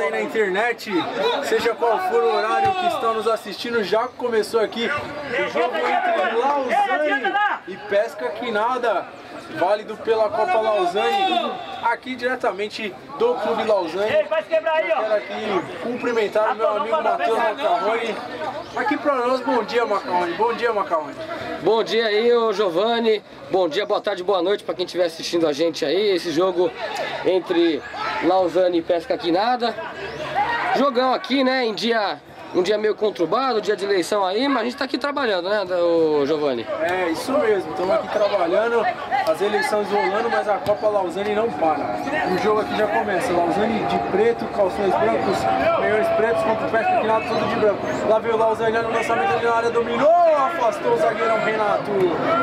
aí na internet, seja qual for o horário que estão nos assistindo, já começou aqui o jogo entre Lausanne e Pesca Quinada, válido pela Copa Lausanne, aqui diretamente do Clube Lausanne. Ei, faz quebrar aí, ó. Quero aqui cumprimentar o meu amigo Matheus Macarrone. Aqui pra nós, bom dia Macarrone, bom dia Macarrone. Bom dia aí, ô Giovanni. Bom dia, boa tarde, boa noite para quem estiver assistindo a gente aí. Esse jogo entre Lausanne e Pesca Quinada. Jogão aqui, né, em dia um dia meio conturbado, dia de eleição aí, mas a gente tá aqui trabalhando, né, o Giovanni? É, isso mesmo, estamos aqui trabalhando, as eleições rolando, mas a Copa Lausanne não para. O jogo aqui já começa, Lausanne de preto, calções brancos, meiões pretos contra o Pesca Quinado, tudo de branco. Lá veio o Lausanne no lançamento ali na área, dominou, afastou o zagueirão Renato.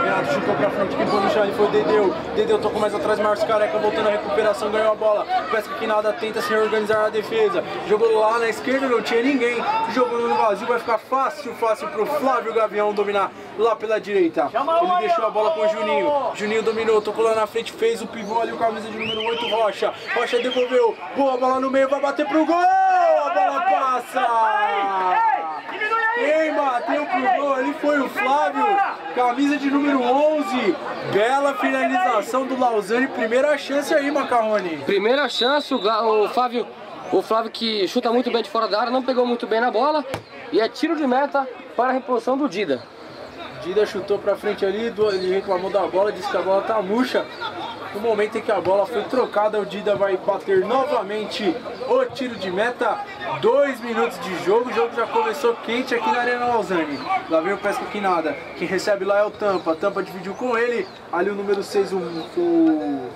Renato chutou pra frente, quem foi no chão, ele foi Dedeu. Dedeu tocou mais atrás, Márcio Careca voltando a recuperação, ganhou a bola. Pesca Quinada tenta se reorganizar na defesa. Jogou lá na esquerda, não tinha ninguém jogando no vazio, vai ficar fácil, fácil pro Flávio Gavião dominar lá pela direita. Ele deixou a bola com o Juninho. Juninho dominou, tocou lá na frente, fez o pivô ali, o camisa de número 8, Rocha. Rocha devolveu, boa bola no meio, vai bater pro gol! A bola passa! Quem bateu pro gol ali foi o Flávio, camisa de número 11. Bela finalização do Lausanne, primeira chance aí, Macarrone. Primeira chance, o, o Flávio, o Flávio que chuta muito bem de fora da área, não pegou muito bem na bola. E é tiro de meta para a reposição do Dida. Dida chutou pra frente ali, ele reclamou da bola, disse que a bola tá murcha. No momento em que a bola foi trocada, o Dida vai bater novamente o tiro de meta. Dois minutos de jogo, o jogo já começou quente aqui na Arena Lausanne. Lá vem o Pesca Quinada, quem recebe lá é o Tampa. Tampa dividiu com ele, ali o número 6, o, o...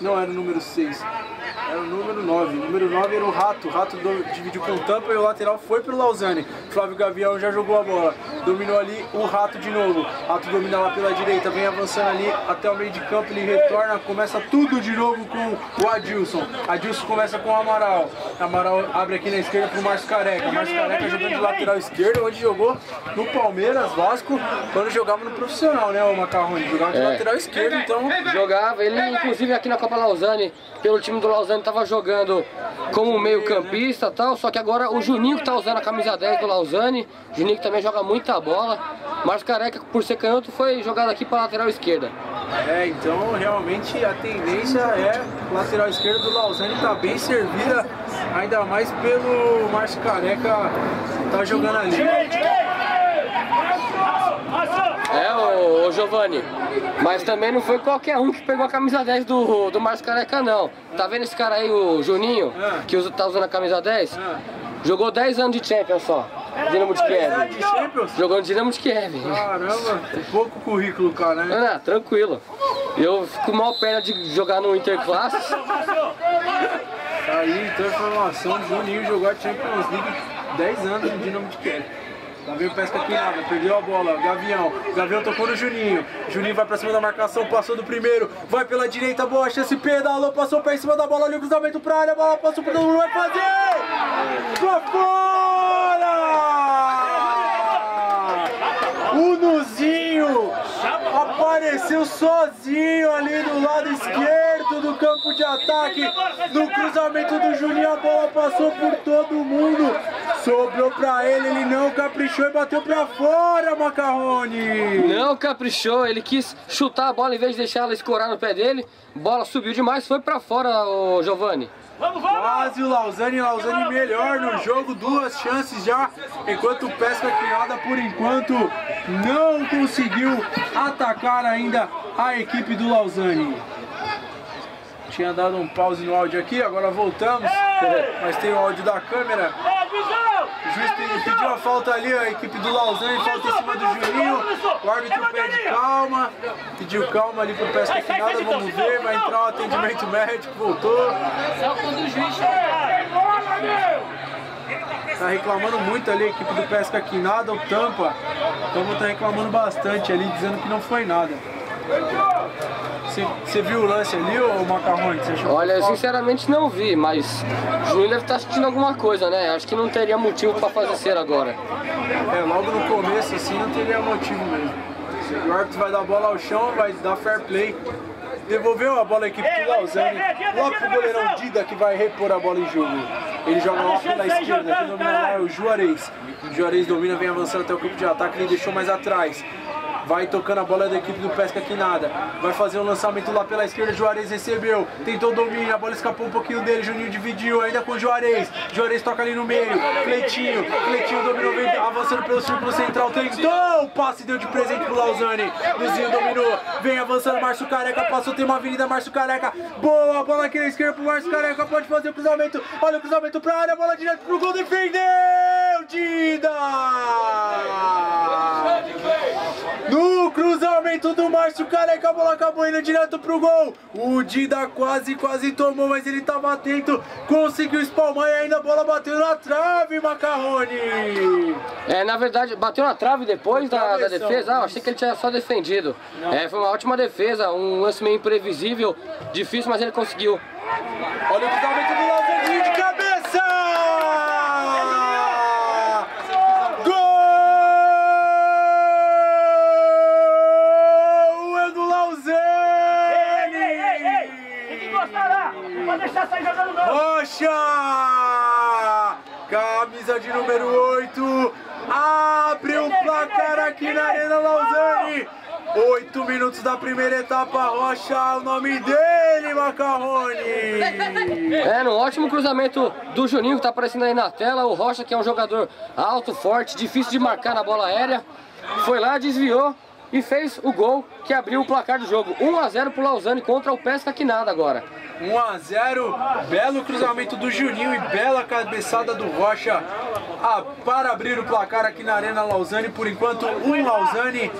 Não era o número 6, era o número 9. O número 9 era o Rato. O Rato do- dividiu com o Tampa e o lateral foi pro Lausanne. Flávio Gavião já jogou a bola. Dominou ali o Rato de novo. Rato domina lá pela direita, vem avançando ali até o meio de campo. Ele retorna, começa tudo de novo com o Adilson. Adilson começa com o Amaral. Amaral abre aqui na esquerda pro Márcio Careca. Márcio Careca jogando de lateral esquerdo, onde jogou no Palmeiras, Vasco, quando jogava no profissional, né, o Macarrone? Jogava de É. lateral esquerdo, então. Jogava, ele inclusive aqui na Copa Lausanne, pelo time do Lausanne, estava jogando como meio campista e tal, só que agora o Juninho que tá usando a camisa 10 do Lausanne, Juninho que também joga muita bola, mas Careca, por ser canhoto, foi jogado aqui para lateral esquerda. É, então realmente a tendência é lateral esquerdo do Lausanne tá bem servida, ainda mais pelo Márcio Careca tá jogando ali. É, o, o Giovanni, mas também não foi qualquer um que pegou a camisa 10 do, do Márcio Careca, não. Tá vendo esse cara aí, o Juninho, que usa, tá usando a camisa 10? Jogou 10 anos de Champions só, Dinamo de Kiev. Jogou no Dinamo de Kiev. Caramba, pouco currículo, cara, né? Ah, tranquilo. Eu fico mal perna de jogar no Interclasses. Tá aí, então informação, Juninho jogou a Champions League 10 anos no Dinamo de Kiev. O Pesca Quinada, perdeu a bola, Gavião. Gavião tocou no Juninho. Juninho vai pra cima da marcação, passou do primeiro. Vai pela direita, boa chance, pedalou, passou pra cima da bola, olha o cruzamento pra área, a bola passou todo mundo, vai fazer! Pra fora! O apareceu sozinho ali do lado esquerdo do campo de ataque. No cruzamento do Juninho, a bola passou por todo mundo. Sobrou pra ele, ele não caprichou e bateu pra fora, Macarrone. Não caprichou, ele quis chutar a bola em vez de deixar ela escorar no pé dele. Bola subiu demais, foi pra fora, o Giovanni. Vamos, vamos! Quase o Lausanne, Lausanne melhor no jogo, duas chances já, enquanto o Pesca Quinada, por enquanto, não conseguiu atacar ainda a equipe do Lausanne. Tinha dado um pause no áudio aqui, agora voltamos, mas tem o áudio da câmera. O juiz pe- pediu a falta ali, a equipe do Lausanne, falta em cima do Juninho. O árbitro pede calma, pediu calma ali pro Pesca Quinada, vamos ver, vai entrar o atendimento médico, voltou. Tá reclamando muito ali a equipe do Pesca Quinada, o Tampa. O Tampa tá reclamando bastante ali, dizendo que não foi nada. Você- viu o lance ali, ô Macarrone? Você achou Olha, sinceramente não vi, mas o Juninho deve estar sentindo alguma coisa, né? Acho que não teria motivo pra fazer ser agora. É, logo no começo assim não teria motivo mesmo. O árbitro vai dar a bola ao chão, vai dar fair play. Devolveu a bola à equipe do Lausanne. Lá pro goleirão Dida que vai repor a bola em jogo. Ele joga lá pela esquerda. Quem domina lá é o Juarez. O Juarez domina, vem avançando até o campo de ataque. Ele deixou mais atrás. Vai tocando a bola da equipe do Pesca nada. Vai fazer um lançamento lá pela esquerda. Juarez recebeu. Tentou domínio. A bola escapou um pouquinho dele. Juninho dividiu. Ainda com o Juarez. Juarez toca ali no meio. Cleitinho. Cleitinho dominou. Vem avançando pelo círculo central. Tentou. O passe deu de presente pro Lausanne. Luzinho dominou. Vem avançando. Márcio Careca passou. Tem uma avenida. Márcio Careca. Boa bola aqui na esquerda pro Márcio Careca. Pode fazer o cruzamento. Olha o cruzamento pra área. Bola direto pro gol. Defendeu. Dida. No cruzamento do Márcio Careca, a bola acabou indo direto pro gol. O Dida quase, quase tomou, mas ele tava atento. Conseguiu espalmar e ainda a bola bateu na trave, Macarrone. É, na verdade, bateu na trave depois da, da, defesa. Ah, achei que ele tinha só defendido. É, foi uma ótima defesa, um lance meio imprevisível, difícil, mas ele conseguiu. Olha o cruzamento do Lausanne de cabeça! Rocha! Camisa de número 8. Abre o placar aqui na Arena Lausanne. Oito minutos da primeira etapa, Rocha, o nome dele, Macarrone! É, no ótimo cruzamento do Juninho que tá aparecendo aí na tela, o Rocha que é um jogador alto, forte, difícil de marcar na bola aérea, foi lá, desviou e fez o gol que abriu o placar do jogo. 1 a 0 pro Lausanne contra o Pesca Quinada agora. 1 a 0, belo cruzamento do Juninho e bela cabeçada do Rocha ah, para abrir o placar aqui na Arena Lausanne. Por enquanto, 1 Lausanne,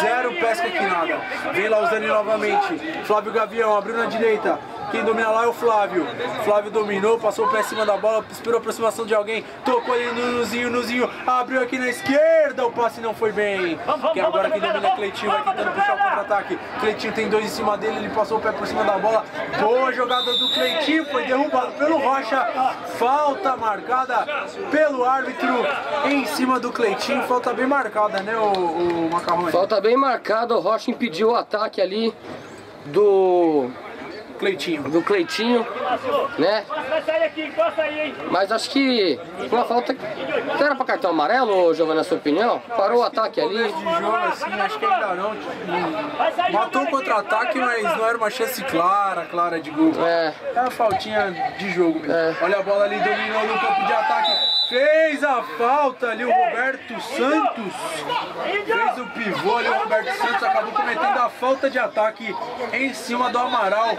0 Pesca Quinada. Vem Lausanne novamente. Flávio Gavião abriu na direita. Quem domina lá é o Flávio. Flávio dominou, passou o pé cima da bola, esperou a aproximação de alguém, tocou ali no Nuzinho, Nuzinho abriu aqui na esquerda, o passe não foi bem. Que agora quem domina é Cleitinho, vai tentando puxar o contra-ataque. Cleitinho tem dois em cima dele, ele passou o pé por cima da bola. Boa jogada do Cleitinho, foi derrubado pelo Rocha. Falta marcada pelo árbitro em cima do Cleitinho. Falta bem marcada, né, o, o Macarrone? Falta bem marcada, o Rocha impediu o ataque ali do Cleitinho. Do Cleitinho, né? Mas acho que uma falta. Não era pra cartão amarelo, Giovanni, na sua opinião? Parou o ataque ali. de jogo, assim, acho que ainda não. Tipo, matou o contra-ataque, mas não era uma chance clara, clara de gol. É. É uma faltinha de jogo mesmo. É. Olha a bola ali, dominou no campo de ataque. Fez a falta ali o Roberto Santos. Fez o pivô ali, o Roberto Santos acabou cometendo a falta de ataque em cima do Amaral.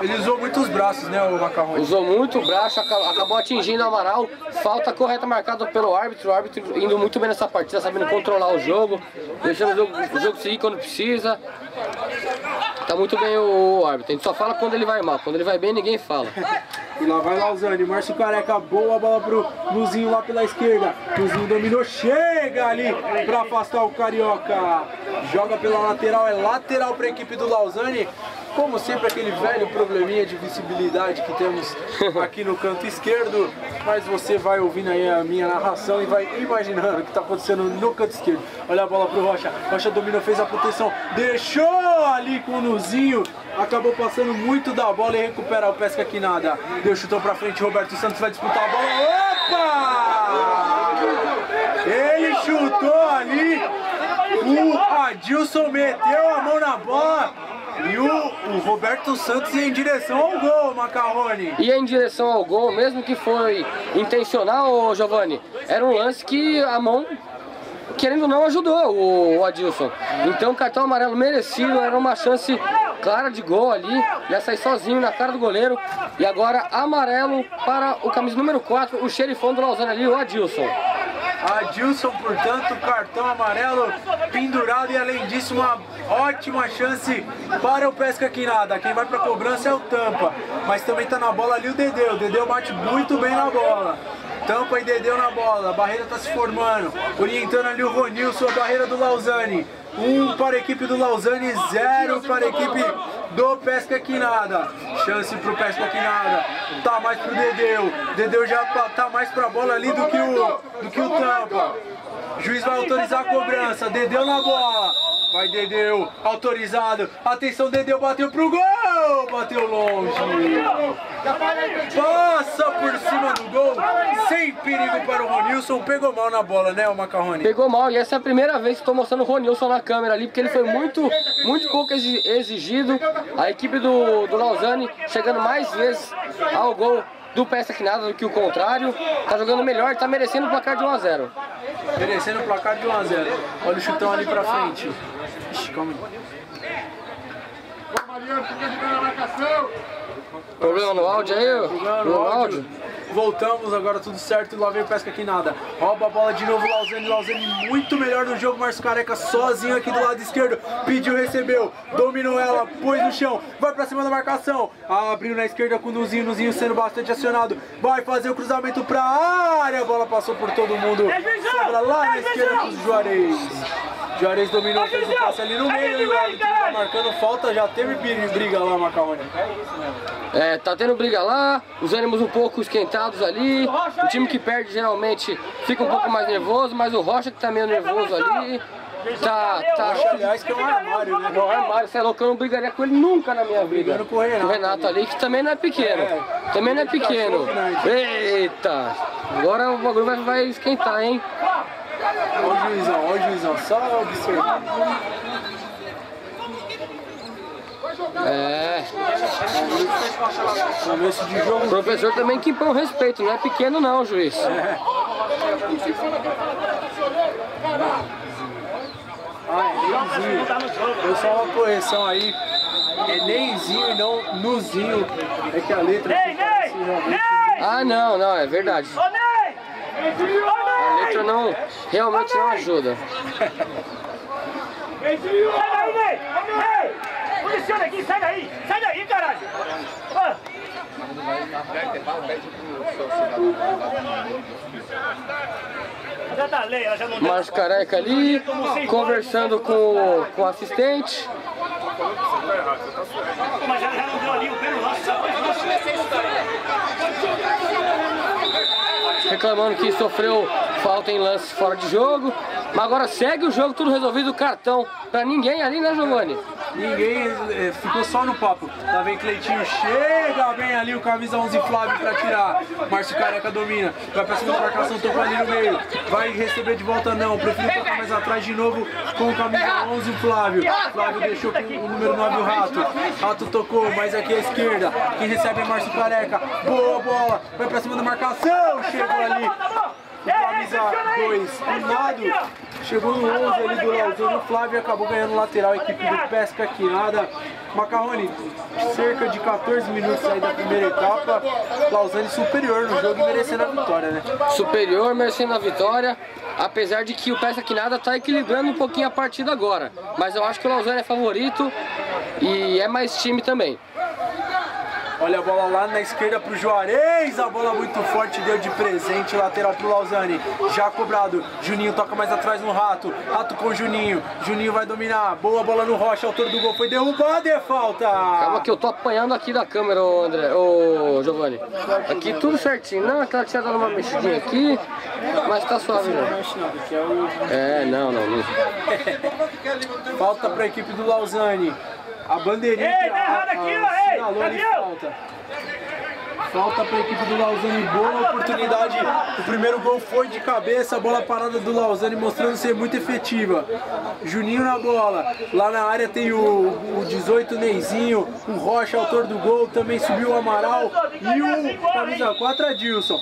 Ele usou muitos braços, né, o Macarrão? Usou muito o braço, acabou atingindo o Amaral. Falta correta marcada pelo árbitro. O árbitro indo muito bem nessa partida, sabendo controlar o jogo, deixando o jogo, o jogo seguir quando precisa. Tá muito bem o árbitro. A gente só fala quando ele vai mal. Quando ele vai bem, ninguém fala. E lá vai Lausanne, Márcio Careca, boa bola pro Luzinho lá pela esquerda. Luzinho dominou, chega ali pra afastar o Carioca. Joga pela lateral, é lateral pra equipe do Lausanne. Como sempre, aquele velho probleminha de visibilidade que temos aqui no canto esquerdo. Mas você vai ouvindo aí a minha narração e vai imaginando o que está acontecendo no canto esquerdo. Olha a bola pro Rocha. Rocha dominou, fez a proteção. Deixou ali com o Nuzinho. Acabou passando muito da bola e recupera o Pesca aqui nada. Deu chutão pra frente, Roberto Santos vai disputar a bola. Opa! Ele chutou ali. O Adilson meteu a mão na bola e o, o, Roberto Santos em direção ao gol, Macarrone. Ia em direção ao gol, mesmo que foi intencional, Giovanni. Era um lance que a mão, querendo ou não, ajudou o, Adilson. Então, cartão amarelo merecido, era uma chance clara de gol ali. Ia sair sozinho na cara do goleiro. E agora, amarelo para o camisa número 4, o xerifão do Lausanne ali, o Adilson. Adilson, portanto, cartão amarelo pendurado e além disso uma ótima chance para o Pesca Quinada. Quem vai para a cobrança é o Tampa, mas também está na bola ali o Dedeu. O Dedeu bate muito bem na bola. Tampa e Dedeu na bola, a barreira está se formando, orientando ali o Ronilson, a barreira do Lausanne. Um para a equipe do Lausanne, zero para a equipe do Pesca Quinada. Chance pro Pesca Quinada. Tá mais pro Dedeu. Dedeu já tá mais pra bola ali do que o, do que o Tampa. Juiz vai autorizar a cobrança. Dedeu na bola. Vai Dedeu, autorizado. Atenção, Dedeu bateu pro gol. Bateu longe. Passa por cima do gol. Sem perigo para o Ronilson. Pegou mal na bola, né, o Macarrone? Pegou mal e essa é a primeira vez que estou mostrando o Ronilson na câmera ali, porque ele foi muito, muito pouco exigido. A equipe do, do Lausanne chegando mais vezes ao gol do Peça que nada do que o contrário. Tá jogando melhor, tá merecendo o placar de 1 a 0. Merecendo o placar de 1 a 0. Olha o chutão ali pra frente. Ixi, calma aí. Problema no áudio aí? No, no áudio. Voltamos, agora tudo certo. Lá vem o Pesca aqui nada. Rouba a bola de novo, Lausanne. Lausanne muito melhor no jogo. Márcio Careca sozinho aqui do lado esquerdo. Pediu, recebeu. Dominou ela, pôs no chão. Vai pra cima da marcação. Abriu na esquerda com o Nuzinho. Nuzinho sendo bastante acionado. Vai fazer o cruzamento pra área. A bola passou por todo mundo. Sobra lá na esquerda com os Juarez. Juarez dominou, fez o passe ali no meio. O tá marcando falta. Já teve briga lá, Macarrone. É, tá tendo briga lá. Os ânimos um pouco esquentados ali. O time que perde geralmente fica um pouco mais nervoso, mas o Rocha que tá meio nervoso ali. Tá, tá. Aliás, que é um armário, né? Não, armário, você é louco, eu não brigaria com ele nunca na minha vida. Com o Renato, o Renato ali, que também não é pequeno. Também não é pequeno. Eita! Agora o bagulho vai, vai esquentar, hein? Olha o juizão, olha o juizão, só observando. É. Começo de jogo. O professor também que impõe o respeito, não é pequeno não, juiz. É. Ah, é Neizinho. Eu só uma correção aí. É Neizinho e não Nuzinho. É que a letra. Ney, Ney! Ah, não, não, é verdade. A letra não, realmente não ajuda. Posiciona aqui, sai daí! Sai daí, caralho! Ah. Márcio Careca ali, conversando com, com o assistente. Mas já não deu ali o pelo Reclamando que sofreu falta em lance fora de jogo. Mas agora segue o jogo, tudo resolvido, cartão pra ninguém ali, né, Giovanni? Ninguém é, ficou só no papo. Lá vem Cleitinho, chega bem ali o camisa 11 Flávio pra tirar. Márcio Careca domina, vai pra cima da marcação, toca ali no meio. Vai receber de volta não, prefiro tocar mais atrás de novo com o camisa 11 Flávio. Flávio deixou com o número 9 o Rato. Rato tocou, mas aqui à esquerda. Quem recebe é Márcio Careca. Boa bola, vai pra cima da marcação, chegou ali o camisa 2, o Nado, chegou no 11 ali do Lausanne, o Flávio acabou ganhando lateral, a equipe do Pesca Quinada. Macarrone, cerca de 14 minutos aí da primeira etapa, Lausanne superior no jogo e merecendo a vitória, né? Superior, merecendo a vitória, apesar de que o Pesca Quinada está equilibrando um pouquinho a partida agora, mas eu acho que o Lausanne é favorito e é mais time também. Olha a bola lá na esquerda pro Juarez. A bola muito forte, deu de presente. Lateral pro Lausanne. Já cobrado. Juninho toca mais atrás no Rato. Rato com Juninho. Juninho vai dominar. Boa bola no Rocha. Autor do gol foi derrubado e é falta. Calma que eu tô apanhando aqui da câmera, ô André. Ô Giovanni. Aqui tudo certinho. Não, aquela tinha dado uma mexidinha aqui. Mas tá suave né? É, não, não. não. falta pra equipe do Lausanne. A bandeirinha ei, tá errado aqui, ó, sinalou ali falta. Falta para a equipe do Lausanne, boa oportunidade. O primeiro gol foi de cabeça, a bola parada do Lausanne mostrando ser muito efetiva. Juninho na bola, lá na área tem o, o 18 Neizinho, o Rocha, autor do gol, também subiu o Amaral e o camisa 4 Adilson.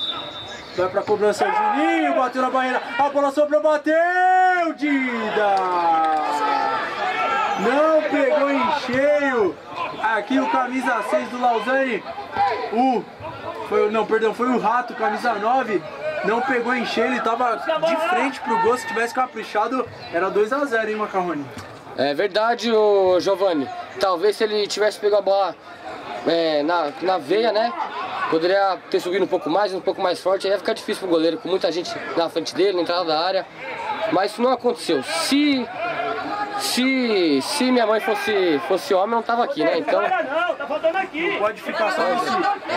Vai pra cobrança Juninho, bateu na barreira, a bola sobrou, bateu, Dida! Não pegou em cheio. Aqui o camisa 6 do Lausanne. O. Foi, não, perdão, foi o Rato, camisa 9. Não pegou em cheio, ele tava de frente pro gol. Se tivesse caprichado, era 2x0, hein, Macarrone? É verdade, o Giovanni. Talvez se ele tivesse pegado a bola é, na, na veia, né? Poderia ter subido um pouco mais, um pouco mais forte, aí ia ficar difícil pro goleiro, com muita gente na frente dele, na entrada da área. Mas isso não aconteceu. Se se, se minha mãe fosse, fosse homem, não tava aqui, né? Então, faltando aqui. Pode ficar só no si.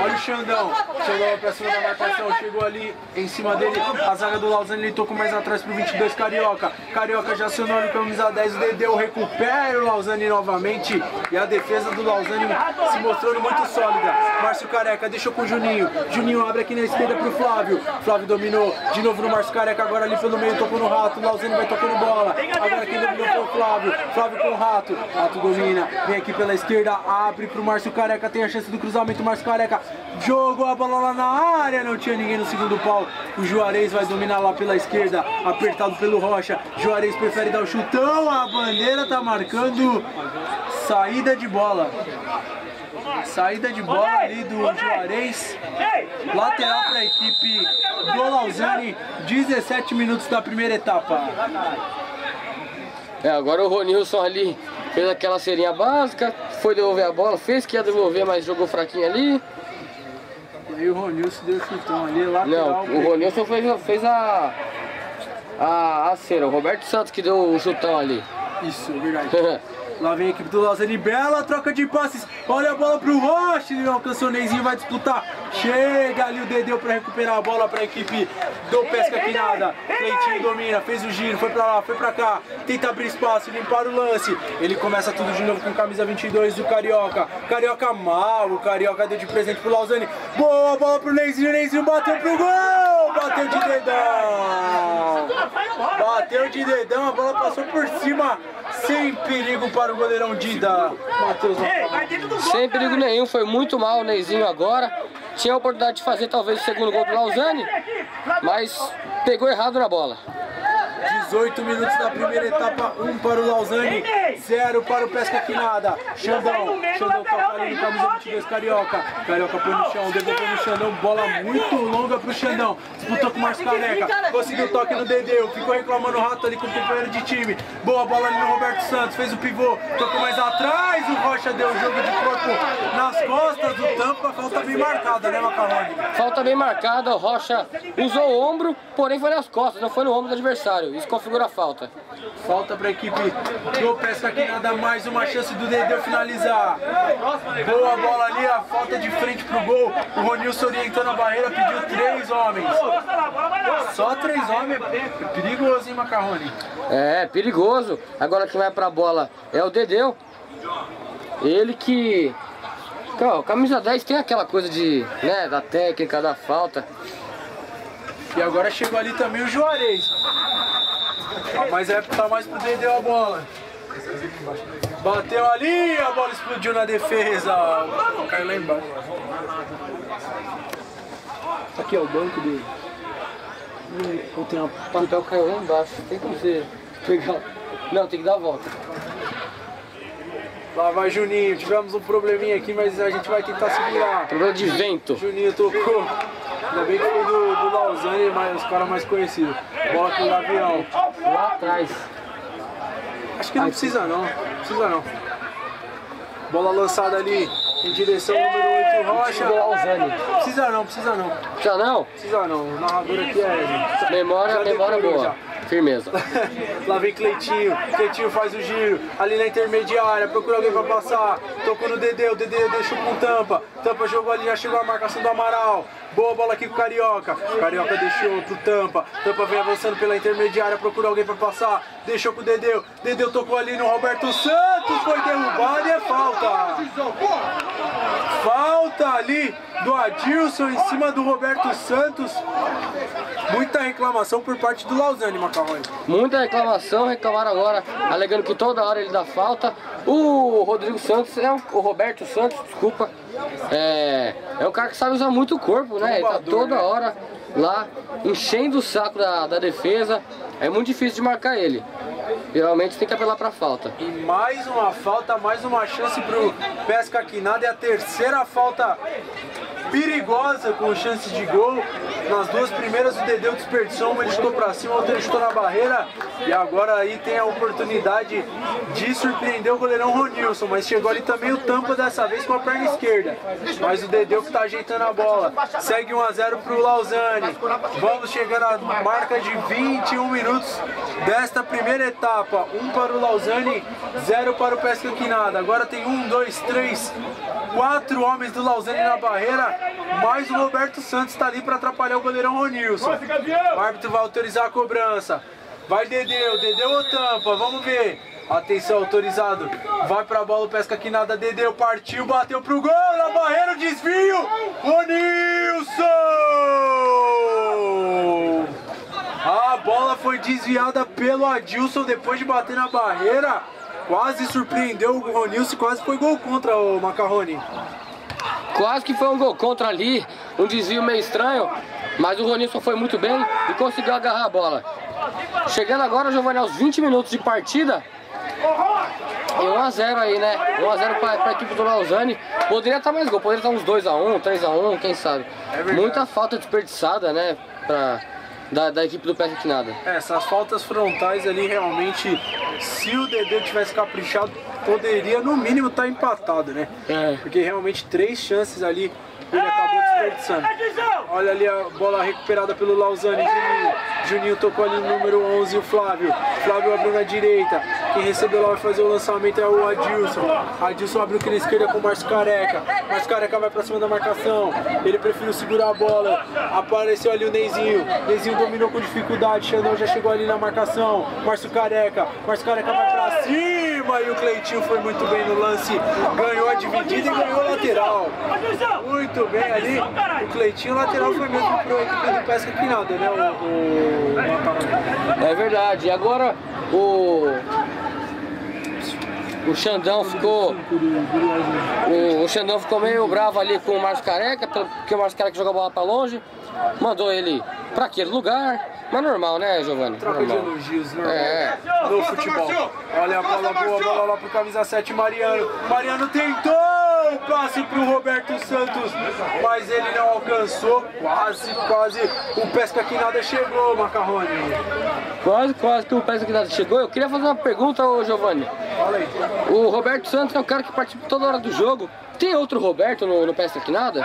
Olha o Xandão. Xandão pra cima da marcação. Chegou ali em cima dele. A zaga do Lausanne ele tocou mais atrás pro 22 Carioca. Carioca já acionou ali camisa 10. O Dedeu recupera o Lausanne novamente. E a defesa do Lausanne se mostrando muito sólida. Márcio Careca deixou com o Juninho. Juninho abre aqui na esquerda pro Flávio. Flávio dominou. De novo no Márcio Careca. Agora ali pelo meio tocou no Rato. O Lausanne vai tocando bola. Agora quem dominou foi o Flávio. Flávio com o Rato. Rato domina. Vem aqui pela esquerda. Abre pro Márcio Careca. Tem a chance do cruzamento. Márcio Careca jogou a bola lá na área. Não tinha ninguém no segundo pau. O Juarez vai dominar lá pela esquerda. Apertado pelo Rocha. Juarez prefere dar o chutão. A bandeira tá marcando saída de bola. Saída de bola ali do Juarez. Lateral para a equipe do Lausanne. 17 minutos da primeira etapa. É, agora o Ronilson ali fez aquela serinha básica, foi devolver a bola, fez que ia devolver, mas jogou fraquinho ali. E aí o Ronilson deu o chutão ali, lateral. Não, o Ronilson fez, fez a, a, a cera, o Roberto Santos que deu o chutão ali. Isso, é verdade. Lá vem a equipe do Lausanne, bela troca de passes. Olha a bola pro Rocha, ele não alcançou o Neizinho, vai disputar. Chega ali o Dedeu para recuperar a bola para a equipe do Pesca Quinada. Cleitinho domina, fez o giro, foi para lá, foi para cá. Tenta abrir espaço, limpar o lance. Ele começa tudo de novo com camisa 22 do Carioca. Carioca mal, o Carioca deu de presente pro Lausanne. Boa bola pro Neizinho, o Neizinho bateu pro gol. Bateu de dedão. Bateu de dedão, a bola passou por cima. Sem perigo para o goleirão Dida. Matheus Sem perigo nenhum, foi muito mal o Neizinho agora. Tinha a oportunidade de fazer talvez o segundo gol do Lausanne, mas pegou errado na bola. 18 minutos da primeira etapa, 1 um para o Lausanne, 0 para o Pesca Quinada. Xandão, Xandão toca ali no camisa 22, Carioca. Carioca põe no chão, devolveu no Xandão, bola muito longa pro Xandão. Disputou com o Márcio Careca, conseguiu toque no Dedeu, ficou reclamando o rato ali com o companheiro de time. Boa bola ali no Roberto Santos, fez o pivô, tocou mais atrás, o Rocha deu o jogo de corpo nas costas do Tampa, falta bem marcada, né, Macarrone? Falta bem marcada, o Rocha usou o ombro, porém foi nas costas, não foi no ombro do adversário. Isso configura a falta. Falta para a equipe do Pesca aqui nada mais uma chance do Dedeu finalizar. Boa bola ali, a falta de frente pro gol. O Ronilson orientando a barreira, pediu três homens. Só três homens, é perigoso, hein, Macarrone? É, perigoso. Agora quem vai pra bola é o Dedeu. Ele que... Cara, camisa 10 tem aquela coisa de, né, da técnica, da falta. E agora chegou ali também o Juarez. Mas é tá mais pro Dedeu a bola. Bateu ali, a bola explodiu na defesa. Caiu lá embaixo. Aqui é o banco dele. Ou tem uma O papel caiu lá embaixo, tem como você pegar... Não, tem que dar a volta. Lá vai Juninho, tivemos um probleminha aqui, mas a gente vai tentar se virar. Problema de vento. Juninho tocou. Ainda bem que foi do, do Lausanne, mas os caras mais conhecidos. Bola com o Gavião. Lá atrás. Acho que não precisa não, precisa não. Bola lançada ali em direção ao número 8, Rocha. Do Lausanne. Precisa não, precisa não. Já não? Precisa não, o narrador aqui é... Memória, Já memória boa. já. Firmeza. Lá vem Cleitinho, Cleitinho faz o giro, ali na intermediária, procura alguém pra passar, tocou no Dedeu, Dedeu deixou com Tampa, Tampa jogou ali, já chegou a marcação do Amaral, boa bola aqui com o Carioca, Carioca deixou pro Tampa, Tampa vem avançando pela intermediária, procura alguém pra passar, deixou com o Dedeu, Dedeu tocou ali no Roberto Santos, foi derrubado e é falta. Falta ali do Adilson em cima do Roberto Santos. Muita reclamação por parte do Lausanne, Macarrone. Muita reclamação, reclamaram agora, alegando que toda hora ele dá falta. O Rodrigo Santos, é um, o Roberto Santos, desculpa, é, é um cara que sabe usar muito o corpo, né? Ele tá toda né? hora lá enchendo o saco da, da defesa. É muito difícil de marcar ele. Geralmente tem que apelar pra falta. E mais uma falta, mais uma chance pro Pesca Quinada. É a terceira falta perigosa com chances de gol. Nas duas primeiras o Dedeu desperdiçou, uma ele chutou pra cima, outra ele chutou na barreira. E agora aí tem a oportunidade de surpreender o goleirão Ronilson. Mas chegou ali também o Tampa dessa vez com a perna esquerda. Mas o Dedeu que tá ajeitando a bola. Segue 1x0 pro Lausanne. Vamos chegando à marca de 21 minutos desta primeira etapa. Um para o Lausanne, zero para o Pesca Quinada. Agora tem um, dois, três, quatro homens do Lausanne na barreira. Mais o Roberto Santos está ali para atrapalhar o goleirão Ronilson. O árbitro vai autorizar a cobrança. Vai Dedeu, Dedeu ou tampa, vamos ver. Atenção, autorizado. Vai pra bola, pesca aqui nada. Dedeu partiu, bateu pro gol. Na barreira, desvio. Ronilson! A bola foi desviada pelo Adilson depois de bater na barreira. Quase surpreendeu o Ronilson, quase foi gol contra o Macarrone. Quase que foi um gol contra ali, um desvio meio estranho, mas o Ronilson foi muito bem e conseguiu agarrar a bola. Chegando agora, Giovanni, aos 20 minutos de partida, e 1x0 aí, né? 1x0 pra, pra equipe do Lausanne. Poderia estar mais gol, poderia estar uns 2x1, 3x1, quem sabe. Muita falta desperdiçada, né? Pra, da, da equipe do Pesca Quinada. É, essas faltas frontais ali realmente, se o Dedê tivesse caprichado, poderia no mínimo estar empatado, né? É. Porque realmente três chances ali ele acabou desperdiçando. Olha ali a bola recuperada pelo Lausanne. Juninho tocou ali no número 11, o Flávio. Flávio abriu na direita. Quem recebeu lá vai fazer o lançamento é o Adilson. Adilson abriu aqui na esquerda com o Márcio Careca. Márcio Careca vai pra cima da marcação. Ele preferiu segurar a bola. Apareceu ali o Neizinho. Neizinho dominou com dificuldade. Xandão já chegou ali na marcação. Márcio Careca. Márcio Careca vai pra cima. E o Cleitinho foi muito bem no lance. Ganhou a dividida e ganhou a lateral. Muito bem ali. O Cleitinho, lateral foi mesmo pro equipe do Pesca Quinada, né? O, o. É verdade. E agora o. O Xandão ficou. O, o Xandão ficou meio bravo ali com o Márcio Careca, porque o Márcio Careca jogou a bola pra longe. Mandou ele pra aquele lugar. Mas normal, né, Giovanni? Troca de Normal. elogios, né? É. No futebol. Olha a bola boa, bola lá pro camisa 7, Mariano. Mariano tentou o passe pro Roberto Santos, mas ele não alcançou. Quase, quase. O Pesca que nada chegou, Macarrone. Quase, quase que o Pesca Quinada chegou. Eu queria fazer uma pergunta, ô Giovanni. Fala aí. O Roberto Santos é um cara que participa toda hora do jogo. Tem outro Roberto no, no Pesca Quinada?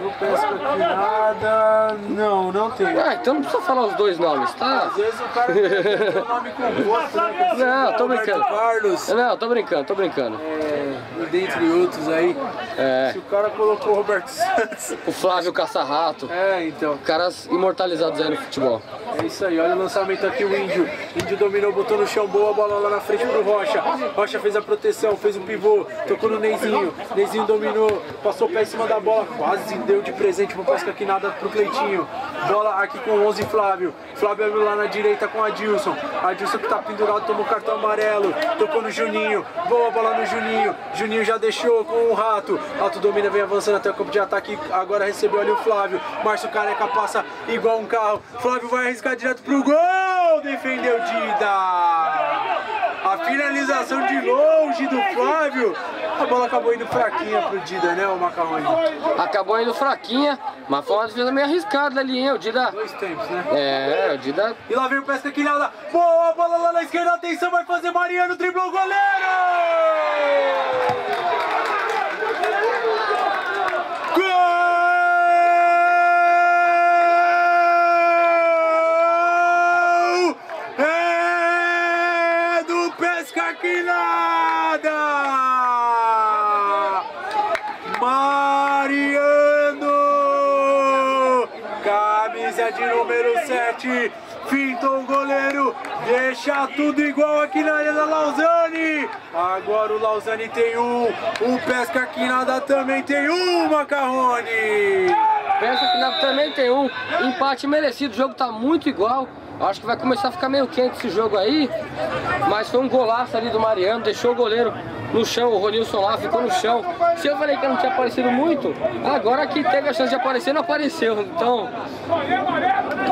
No Pesca que nada. Não, não tem. Ah, então não precisa falar os dois nomes, tá? Às vezes o cara tem o nome composto, né? Não, tô brincando. Carlos. Não, tô brincando, tô brincando. É, dentre outros aí. É. Se o cara colocou o Roberto Santos. O Flávio Caça-Rato. É, então. Caras imortalizados aí no futebol. É isso aí, olha o lançamento aqui, o Índio. Índio dominou, botou no chão, boa bola lá na frente pro Rocha. Rocha fez a proteção, fez o pivô, tocou no Neizinho. Neizinho dominou, passou o pé em cima da bola, quase deu de presente pro Pesca aqui nada pro Cleitinho. Bola aqui com o 11 Flávio. Flávio abriu lá na direita com Adilson. Adilson que tá pendurado, tomou cartão amarelo. Tocou no Juninho, boa bola no Juninho. Juninho já deixou com o Rato. Rato domina, vem avançando até o campo de ataque. Agora recebeu ali o Flávio. Márcio Careca passa igual um carro. Flávio vai arriscar direto pro gol. Defendeu Dida. A finalização de longe do Flávio. A bola acabou indo fraquinha pro Dida, né, o Macarrone? Acabou indo fraquinha, mas foi uma defesa meio arriscada ali, hein? O Dida. Dois tempos, né? É, o Dida. E lá vem o Pesca que nada. Boa bola lá na esquerda. Atenção, vai fazer Mariano. Driblou o goleiro. Gol! É do Pesca que nada! Mariano! Camisa de número 7, fintou o goleiro, deixa tudo igual aqui na área da Lausanne. Agora o Lausanne tem um, o Pesca Quinada também tem um, Macarrone. Pensa que na- também tem um empate merecido, o jogo tá muito igual. Acho que vai começar a ficar meio quente esse jogo aí. Mas foi um golaço ali do Mariano, deixou o goleiro no chão, o Ronilson lá ficou no chão. Se eu falei que não tinha aparecido muito, agora que teve a chance de aparecer, não apareceu. Então,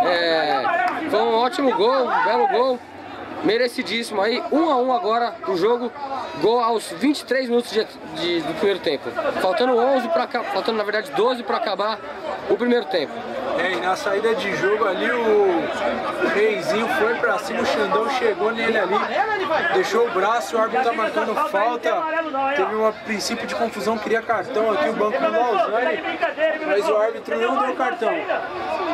é, foi um ótimo gol, um belo gol. merecidíssimo aí, 1 a 1 agora o jogo, gol aos 23 minutos de, de, do primeiro tempo. Faltando 11 para faltando na verdade 12 para acabar o primeiro tempo. É, e na saída de jogo ali o Reizinho foi pra cima, o Xandão chegou nele ali, deixou o braço, o árbitro tá marcando falta. Teve um princípio de confusão, queria cartão aqui, o banco do Lausanne, mas o árbitro não deu cartão.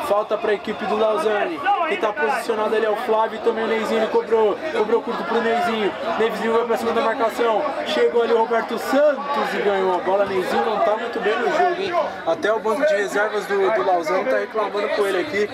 Falta pra equipe do Lausanne, que tá posicionado ali é o Flávio, também o Neizinho, ele cobrou, cobrou curto pro Neizinho. Neizinho vai pra cima da marcação, chegou ali o Roberto Santos e ganhou a bola. Neizinho não tá muito bem no jogo, hein? Até o banco de reservas do, do Lausanne tá reclamando com ele aqui,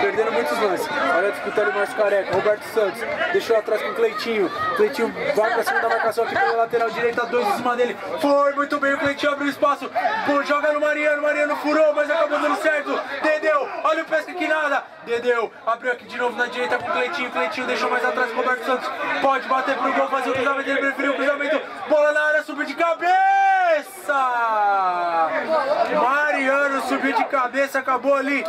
perdendo muitos lances. Olha a disputa ali mais careca, Roberto Santos, deixou atrás com o Cleitinho. Cleitinho vai pra cima da marcação aqui pela lateral direita, dois em cima dele. Foi muito bem, o Cleitinho abriu espaço, Pô, joga no Mariano, Mariano furou, mas acabou dando certo. Dedeu, olha o pesca que nada. Dedeu, abriu aqui de novo na direita com o Cleitinho. Cleitinho deixou mais atrás com o Roberto Santos. Pode bater pro gol, fazer o cruzamento, ele preferiu o cruzamento. Bola na área, subiu de cabeça. Mariano subiu de cabeça, acabou ali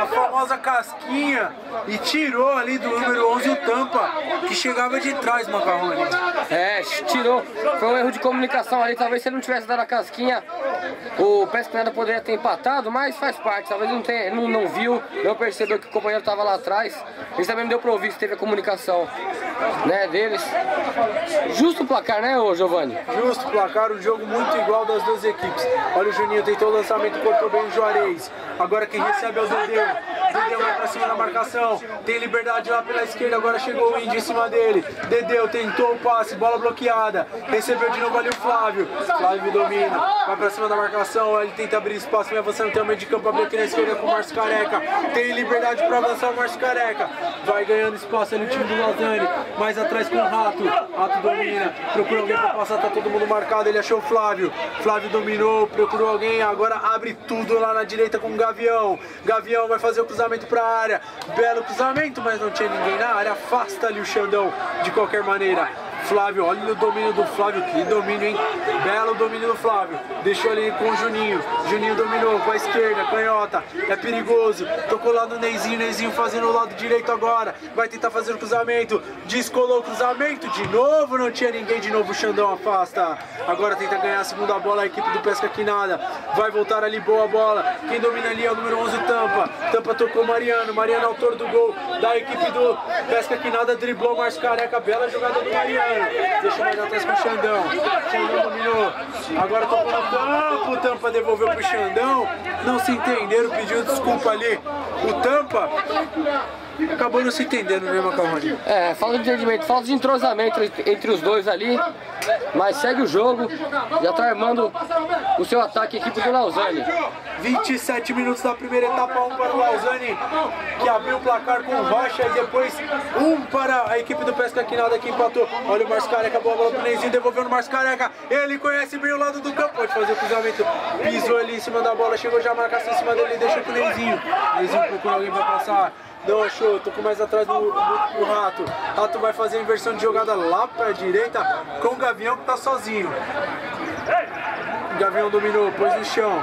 a famosa casquinha e tirou ali do número 11 o Tampa, que chegava de trás, Macarrone. É, tirou. Foi um erro de comunicação ali. Talvez se ele não tivesse dado a casquinha, o Pescanada poderia ter empatado, mas faz parte. Talvez ele não, tenha, não, não viu, não percebeu que o companheiro estava lá atrás. Ele também não deu para ouvir se teve a comunicação né, deles. Justo o placar, né, Giovanni? Justo o placar, um jogo muito igual das duas equipes. Olha o Juninho, tentou o lançamento, cortou bem o Juarez. Agora quem recebe é o Dedeu. Dedeu vai pra cima da marcação. Tem liberdade lá pela esquerda, agora chegou o Indy em cima dele. Dedeu tentou o passe, bola bloqueada. Recebeu de novo ali o Flávio. Flávio domina, vai pra cima da marcação. Ele tenta abrir espaço, vem avançando, tem o meio de campo, abriu aqui na esquerda com o Márcio Careca. Tem liberdade pra avançar o Márcio Careca. Vai ganhando espaço ali o time do Lausanne. Mais atrás com o Rato. Rato domina, procura alguém pra passar, tá todo mundo marcado. Ele achou o Flávio. Flávio dominou, procurou alguém. Agora abre tudo lá na direita com o Gavião. Gavião vai fazer o cruzamento pra área. Belo cruzamento, mas não tinha ninguém na área. Afasta ali o Xandão de qualquer maneira. Flávio, olha o domínio do Flávio, que domínio, hein? Belo domínio do Flávio. Deixou ali com o Juninho. Juninho dominou com a esquerda, canhota. É perigoso. Tocou lá no Neizinho, Neizinho fazendo o lado direito agora. Vai tentar fazer o cruzamento. Descolou o cruzamento. De novo, não tinha ninguém. De novo o Xandão afasta. Agora tenta ganhar a segunda bola a equipe do Pesca Quinada. Vai voltar ali, boa bola. Quem domina ali é o número 11, Tampa. Tampa tocou Mariano. Mariano, autor do gol da equipe do Pesca Quinada. Driblou mais careca. Bela jogada do Mariano. Deixa mais atrás com o Xandão. Xandão dominou. Agora tocou no campo. O Tampa devolveu pro Xandão. Não se entenderam, pediu desculpa ali. O Tampa acabou não se entendendo, né, Macarrone? É, falta de entendimento, falta de entrosamento entre os dois ali. Mas segue o jogo, já tá armando o seu ataque equipe do Lausanne. 27 minutos da primeira etapa, um para o Lausanne, que abriu o placar com o Rocha, e depois um para a equipe do Pesca Quinada que empatou. Olha o Márcio Careca, boa bola pro Neizinho, devolveu no Márcio Careca, ele conhece bem o lado do campo, pode fazer o cruzamento, pisou ali em cima da bola, chegou já a marcação em cima dele, deixou pro Neizinho. Neizinho procura alguém pra passar. Não achou, tocou mais atrás do, do, do, Rato. Rato vai fazer a inversão de jogada lá pra direita com o Gavião que tá sozinho. O Gavião dominou, pôs no chão.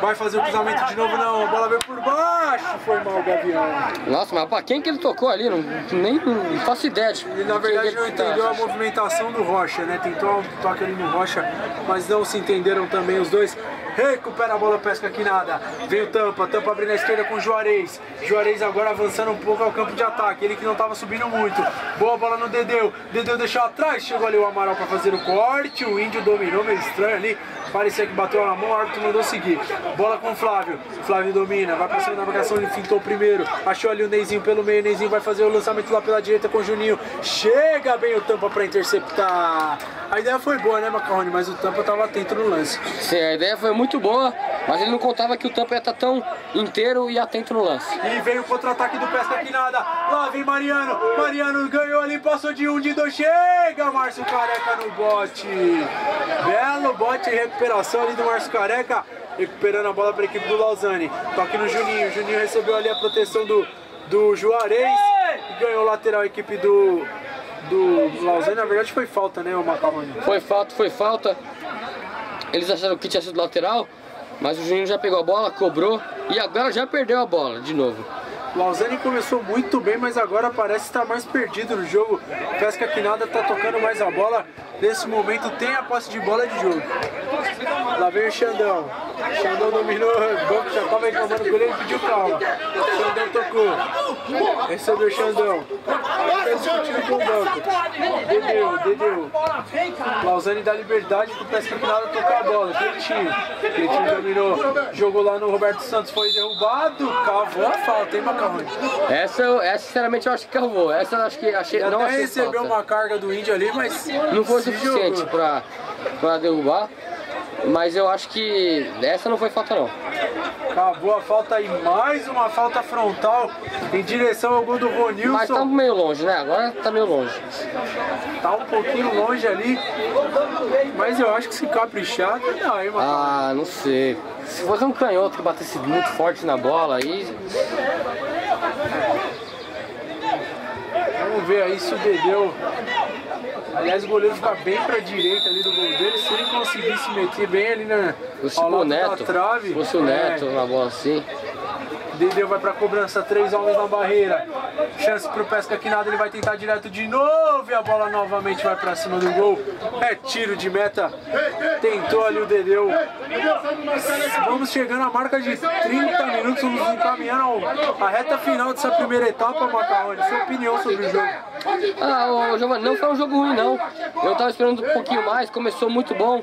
Vai fazer o cruzamento de novo, não. A bola veio por baixo. Foi mal o Gavião. Nossa, mas pra quem que ele tocou ali? Não, nem não faço ideia. Ele na verdade não entendeu a movimentação do Rocha, né? Tentou um toque ali no Rocha, mas não se entenderam também os dois. Recupera a bola, pesca aqui nada. Vem o Tampa, Tampa abrindo a esquerda com o Juarez. Juarez agora avançando um pouco ao campo de ataque. Ele que não estava subindo muito. Boa bola no Dedeu. Dedeu deixou atrás. Chegou ali o Amaral para fazer o corte. O Índio dominou, meio estranho ali. Parecia que bateu na mão, o árbitro mandou seguir. Bola com o Flávio. Flávio domina, vai pra cima da marcação, ele fintou primeiro. Achou ali o Neizinho pelo meio. Neizinho vai fazer o lançamento lá pela direita com o Juninho. Chega bem o Tampa pra interceptar. A ideia foi boa, né, Macarrone? Mas o Tampa tava atento no lance. Sim, a ideia foi muito boa, mas ele não contava que o Tampa ia estar tão inteiro e atento no lance. E veio o contra-ataque do Pesca aqui nada. Lá vem Mariano. Mariano ganhou ali, passou de um, de dois. Chega, Márcio Careca no bote. Belo bote e recuperação ali do Márcio Careca. Recuperando a bola para a equipe do Lausanne. Toque no Juninho. Juninho recebeu ali a proteção do, do Juarez. E ganhou o lateral a equipe do, do Lausanne. Na verdade foi falta, né, o Macarrone? Foi falta, foi falta. Eles acharam que tinha sido lateral, mas o Juninho já pegou a bola, cobrou e agora já perdeu a bola de novo. Lausanne começou muito bem, mas agora parece estar mais perdido no jogo. Pesca que nada tá tocando mais a bola. Nesse momento tem a posse de bola de jogo. Lá vem o Xandão. Xandão dominou, o banco já tava reclamando ele, ele pediu calma. Xandão tocou. Recebeu o Xandão. Tá discutindo com o banco. Dedeu, dedeu. Lausanne dá liberdade pro Pesca que nada tocar a bola. Cleitinho. Cleitinho dominou. Jogou lá no Roberto Santos, foi derrubado. Cavou a falta, hein, Essa, eu- essa sinceramente eu acho que cavou. Essa eu acho que achei, não Até achei recebeu falta. uma carga do índio ali, mas Não foi suficiente jogou. pra, derrubar. Mas eu acho que essa não foi falta não. Acabou a falta e mais uma falta frontal em direção ao gol do Mas tá Ronilson. meio longe, né? Agora tá meio longe. Tá um pouquinho longe ali, mas eu acho que se caprichar, dá, hein, Macarrone? Ah, não sei. Se fosse um canhoto que batesse muito forte na bola, aí. Vamos ver aí se o Dedeu. Aliás, o goleiro fica bem pra direita ali do gol dele. Se ele conseguir se meter bem ali na, ao o lado Neto. da trave. Se fosse o Neto é, na bola assim. Dedeu vai pra cobrança, três homens na barreira. Chance pro Pesca que nada, ele vai tentar direto de novo e a bola novamente vai pra cima do gol. É tiro de meta. Tentou ali o Dedeu. Vamos chegando à marca de 30 minutos, vamos encaminhando a reta final dessa primeira etapa, Macarrone. Sua opinião sobre o jogo? Ah, ô Giovanni, não foi um jogo ruim não. Eu tava esperando um pouquinho mais, começou muito bom.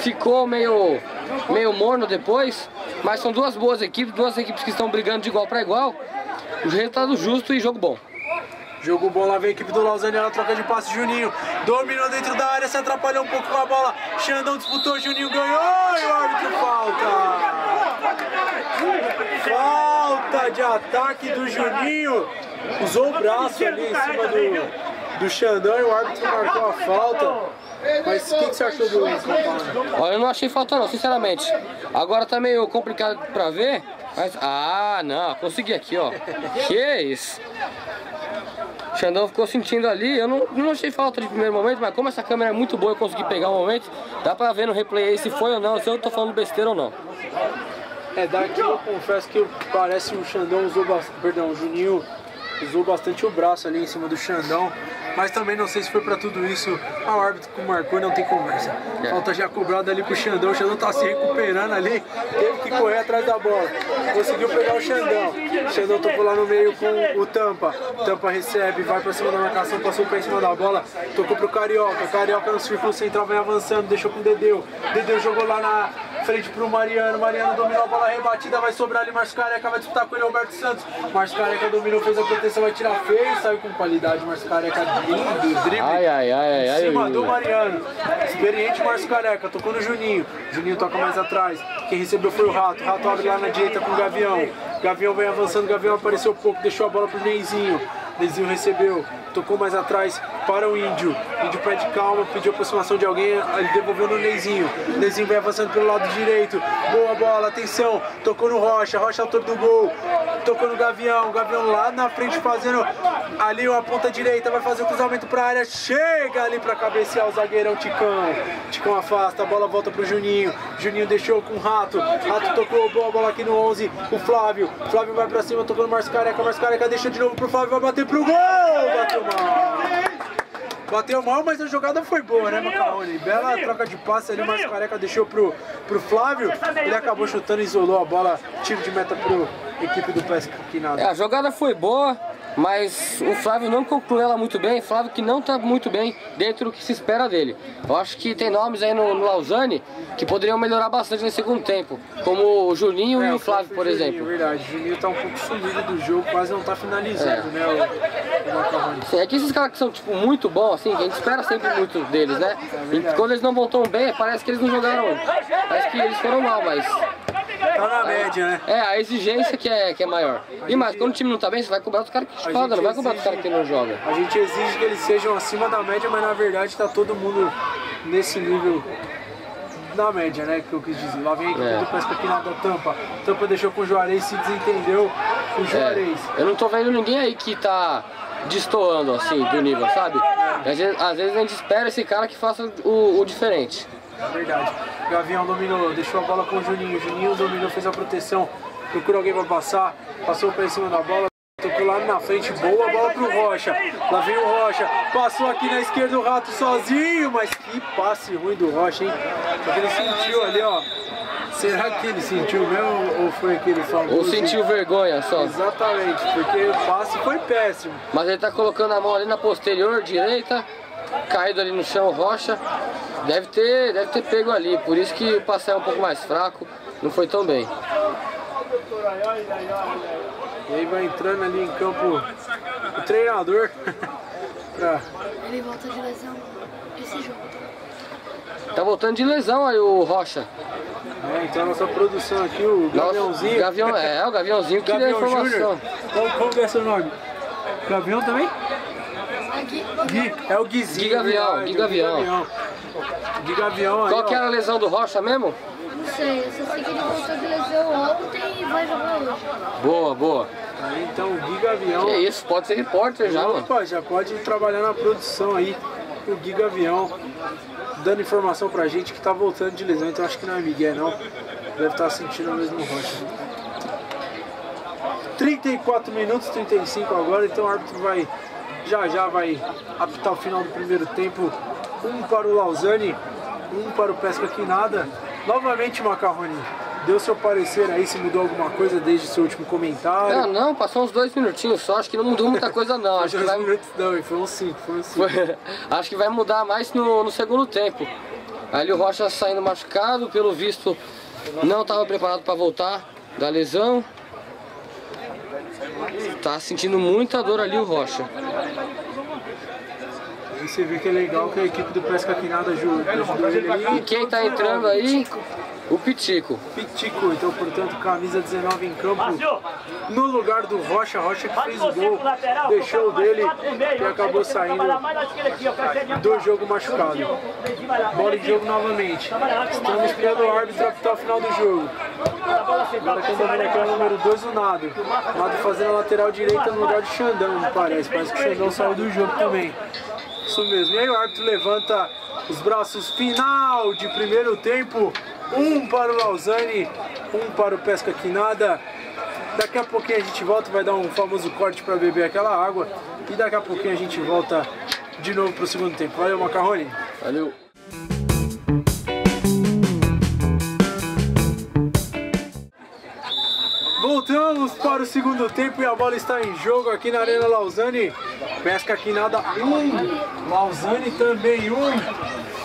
Ficou meio, meio morno depois. Mas são duas boas equipes, duas equipes que estão brigando de igual para igual. O resultado justo e jogo bom. Jogo bom lá vem a equipe do Lausanne na troca de passe. Juninho dominou dentro da área, se atrapalhou um pouco com a bola. Xandão disputou, Juninho ganhou e o árbitro falta. Falta de ataque do Juninho. Usou o braço ali em cima do, do Xandão e o árbitro marcou a falta. Mas o que, que você achou do? Olha, eu não achei falta não, sinceramente. Agora tá meio complicado pra ver. Mas, ah, não, consegui aqui, ó. Que isso? O Xandão ficou sentindo ali, eu não, não achei falta de primeiro momento, mas como essa câmera é muito boa, eu consegui pegar o momento, dá pra ver no replay aí se foi ou não, se eu tô falando besteira ou não. É, daqui eu confesso que parece o Xandão usou bastante. Perdão, o Juninho usou bastante o braço ali em cima do Xandão. Mas também não sei se foi pra tudo isso. Ah, o árbitro que marcou não tem conversa. É. Falta já cobrada ali pro Xandão. O Xandão tá se recuperando ali. Teve que correr atrás da bola. Conseguiu pegar o Xandão. O Xandão tocou lá no meio com o Tampa. Tampa recebe, vai pra cima da marcação, passou em cima da bola. Tocou pro Carioca. Carioca no círculo central vem avançando, deixou com o Dedeu. Dedeu jogou lá na frente pro Mariano. Mariano dominou a bola rebatida, vai sobrar ali. Márcio Careca vai disputar com ele, Alberto Santos. Márcio Careca dominou, fez a proteção, vai tirar feio, saiu com qualidade. Márcio Careca lindo, drible. Ai, ai, ai, ai, Em cima ai. do Mariano. Experiente Márcio Careca, tocou no Juninho. Juninho toca mais atrás. Quem recebeu foi o Rato. Rato abre lá na direita com o Gavião. Gavião vem avançando, Gavião apareceu pouco, deixou a bola pro Neizinho. Neizinho recebeu, tocou mais atrás para o Índio. Índio pede calma, pediu aproximação de alguém, ele devolveu no Neizinho. Neizinho vem avançando pelo lado direito. Boa bola, atenção. Tocou no Rocha, Rocha autor do gol. Tocou no Gavião, Gavião lá na frente fazendo ali uma ponta direita, vai fazer o cruzamento para a área. Chega ali para cabecear o zagueirão Ticão. Ticão afasta, a bola volta pro Juninho. Juninho deixou com o Rato. Rato tocou, boa bola aqui no 11. O Flávio. Flávio vai pra cima, tocou no Márcio Careca. Márcio Careca deixou de novo pro Flávio, vai bater pro gol. Bateu mal. Bateu mal, mas a jogada foi boa, né, Macarrone? Bela troca de passe ali, o Márcio Careca deixou pro, pro Flávio. Ele acabou chutando, isolou a bola. Tiro de meta pro equipe do Pesca aqui É, nada. a jogada foi boa, mas o Flávio não concluiu ela muito bem. Flávio que não tá muito bem dentro do que se espera dele. Eu acho que tem nomes aí no, no Lausanne que poderiam melhorar bastante no segundo tempo, como o Juninho É, e o Flávio, por Juninho, exemplo. verdade. O Juninho tá um pouco sumido do jogo, quase não tá finalizando, né, o, o. Sim, é que esses caras que são tipo muito bons, assim, a gente espera sempre muito deles, né? E quando eles não vão tão bem, parece que eles não jogaram. Parece que eles foram mal, mas. Tá na média, né? É, a exigência que é, que é maior. E mais, quando o time não tá bem, você vai cobrar os caras que A jogam, não vai cobrar os exige- caras que não jogam. A gente exige que eles sejam acima da média, mas na verdade tá todo mundo nesse nível da média, né? Que eu quis dizer. Lá vem a equipe É. do Pesca aqui na da Tampa. Tampa deixou com o Juarez, se desentendeu com o É, Juarez. eu não tô vendo ninguém aí que tá destoando assim do nível, sabe? Às vezes, às vezes a gente espera esse cara que faça o, o diferente. É verdade. Gavião dominou, deixou a bola com o Juninho. Juninho dominou, fez a proteção. Procura alguém pra passar. Passou em cima da bola. Tocou lá na frente, boa bola pro Rocha. Lá vem o Rocha, passou aqui na esquerda o Rato sozinho, mas que passe ruim do Rocha, hein? Porque ele sentiu ali, ó. Será que ele sentiu mesmo ou foi aquele famoso? Ou sentiu vergonha só? Exatamente, porque o passe foi péssimo. Mas ele tá colocando a mão ali na posterior direita, caído ali no chão, Rocha. Deve ter, deve ter pego ali, por isso que o passe é um pouco mais fraco, não foi tão bem. E aí vai entrando ali em campo o treinador pra... Ele volta de lesão esse jogo. Tá voltando de lesão aí o Rocha. É, então a nossa produção aqui, o Nossa, Gaviãozinho. Gavião, é, o Gaviãozinho que deu a Gavião informação. Júnior. Qual, qual que é seu nome? Gavião também? Gui, é o Guizinho. Gui Gavião, verdade, Gui Gavião. Gui Gavião aí, Qual que era a lesão do Rocha mesmo? não sei, eu só sei que ele voltou de lesão ontem e vai jogar hoje. Boa, boa. Aí, então o Gui Gavião. Que isso, pode ser repórter já, mano. Opa, já pode trabalhar na produção aí. O Gui Gavião dando informação pra gente que tá voltando de lesão, então acho que não é Miguel não. Deve estar sentindo o mesmo rocha. 34 minutos, 35 agora, então o árbitro vai já já vai apitar o final do primeiro tempo. Um para o Lausanne, um para o Pesca Quinada. Novamente Macarrone, deu seu parecer aí se mudou alguma coisa desde seu último comentário. Não, não, passou uns dois minutinhos só, acho que não mudou muita coisa não. Acho que vai, minutos não, foi uns 5, foi uns 5. acho que vai mudar mais no, no segundo tempo. Ali o Rocha saindo machucado, pelo visto não estava preparado para voltar da lesão. Tá sentindo muita dor ali o Rocha. E você vê que é legal que a equipe do Pesca Quinada ajuda E quem tá entrando aí? O Pitico. Pitico, então portanto camisa 19 em campo no lugar do Rocha, Rocha que fez o gol, deixou o dele e acabou saindo do jogo machucado. Bola de jogo novamente. Estamos esperando o árbitro apitar o final do jogo. Agora quem domina aqui é o número 2, o Nado. Nado fazendo a lateral direita no lugar de Xandão, parece. Parece que o Xandão saiu do jogo também. Isso mesmo. E aí o árbitro levanta os braços final de primeiro tempo. Um para o Lausanne, um para o Pesca Quinada. Daqui a pouquinho a gente volta, vai dar um famoso corte para beber aquela água. E daqui a pouquinho a gente volta de novo para o segundo tempo. Valeu, Macarrone. Valeu. Voltamos para o segundo tempo e a bola está em jogo aqui na Arena Lausanne. Pesca Quinada 1, um. Lausanne também 1. Um.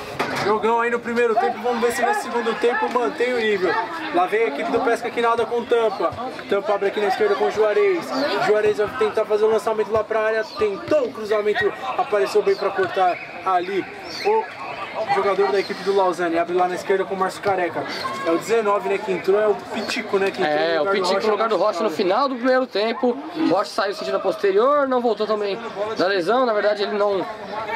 Jogão aí no primeiro tempo, vamos ver se nesse segundo tempo mantém o nível. Lá vem a equipe do Pesca Quinada com Tampa. Tampa abre aqui na esquerda com Juarez. Juarez vai tentar fazer o lançamento lá para a área. Tentou o cruzamento, apareceu bem para cortar ali o jogador da equipe do Lausanne. Abre lá na esquerda com o Márcio Careca. É o 19, né, que entrou, é o Pitico, né, que entrou É, o Pitico no lugar do Rocha no final do primeiro tempo. O Rocha saiu sentindo a posterior, não voltou também da lesão. Na verdade, ele não.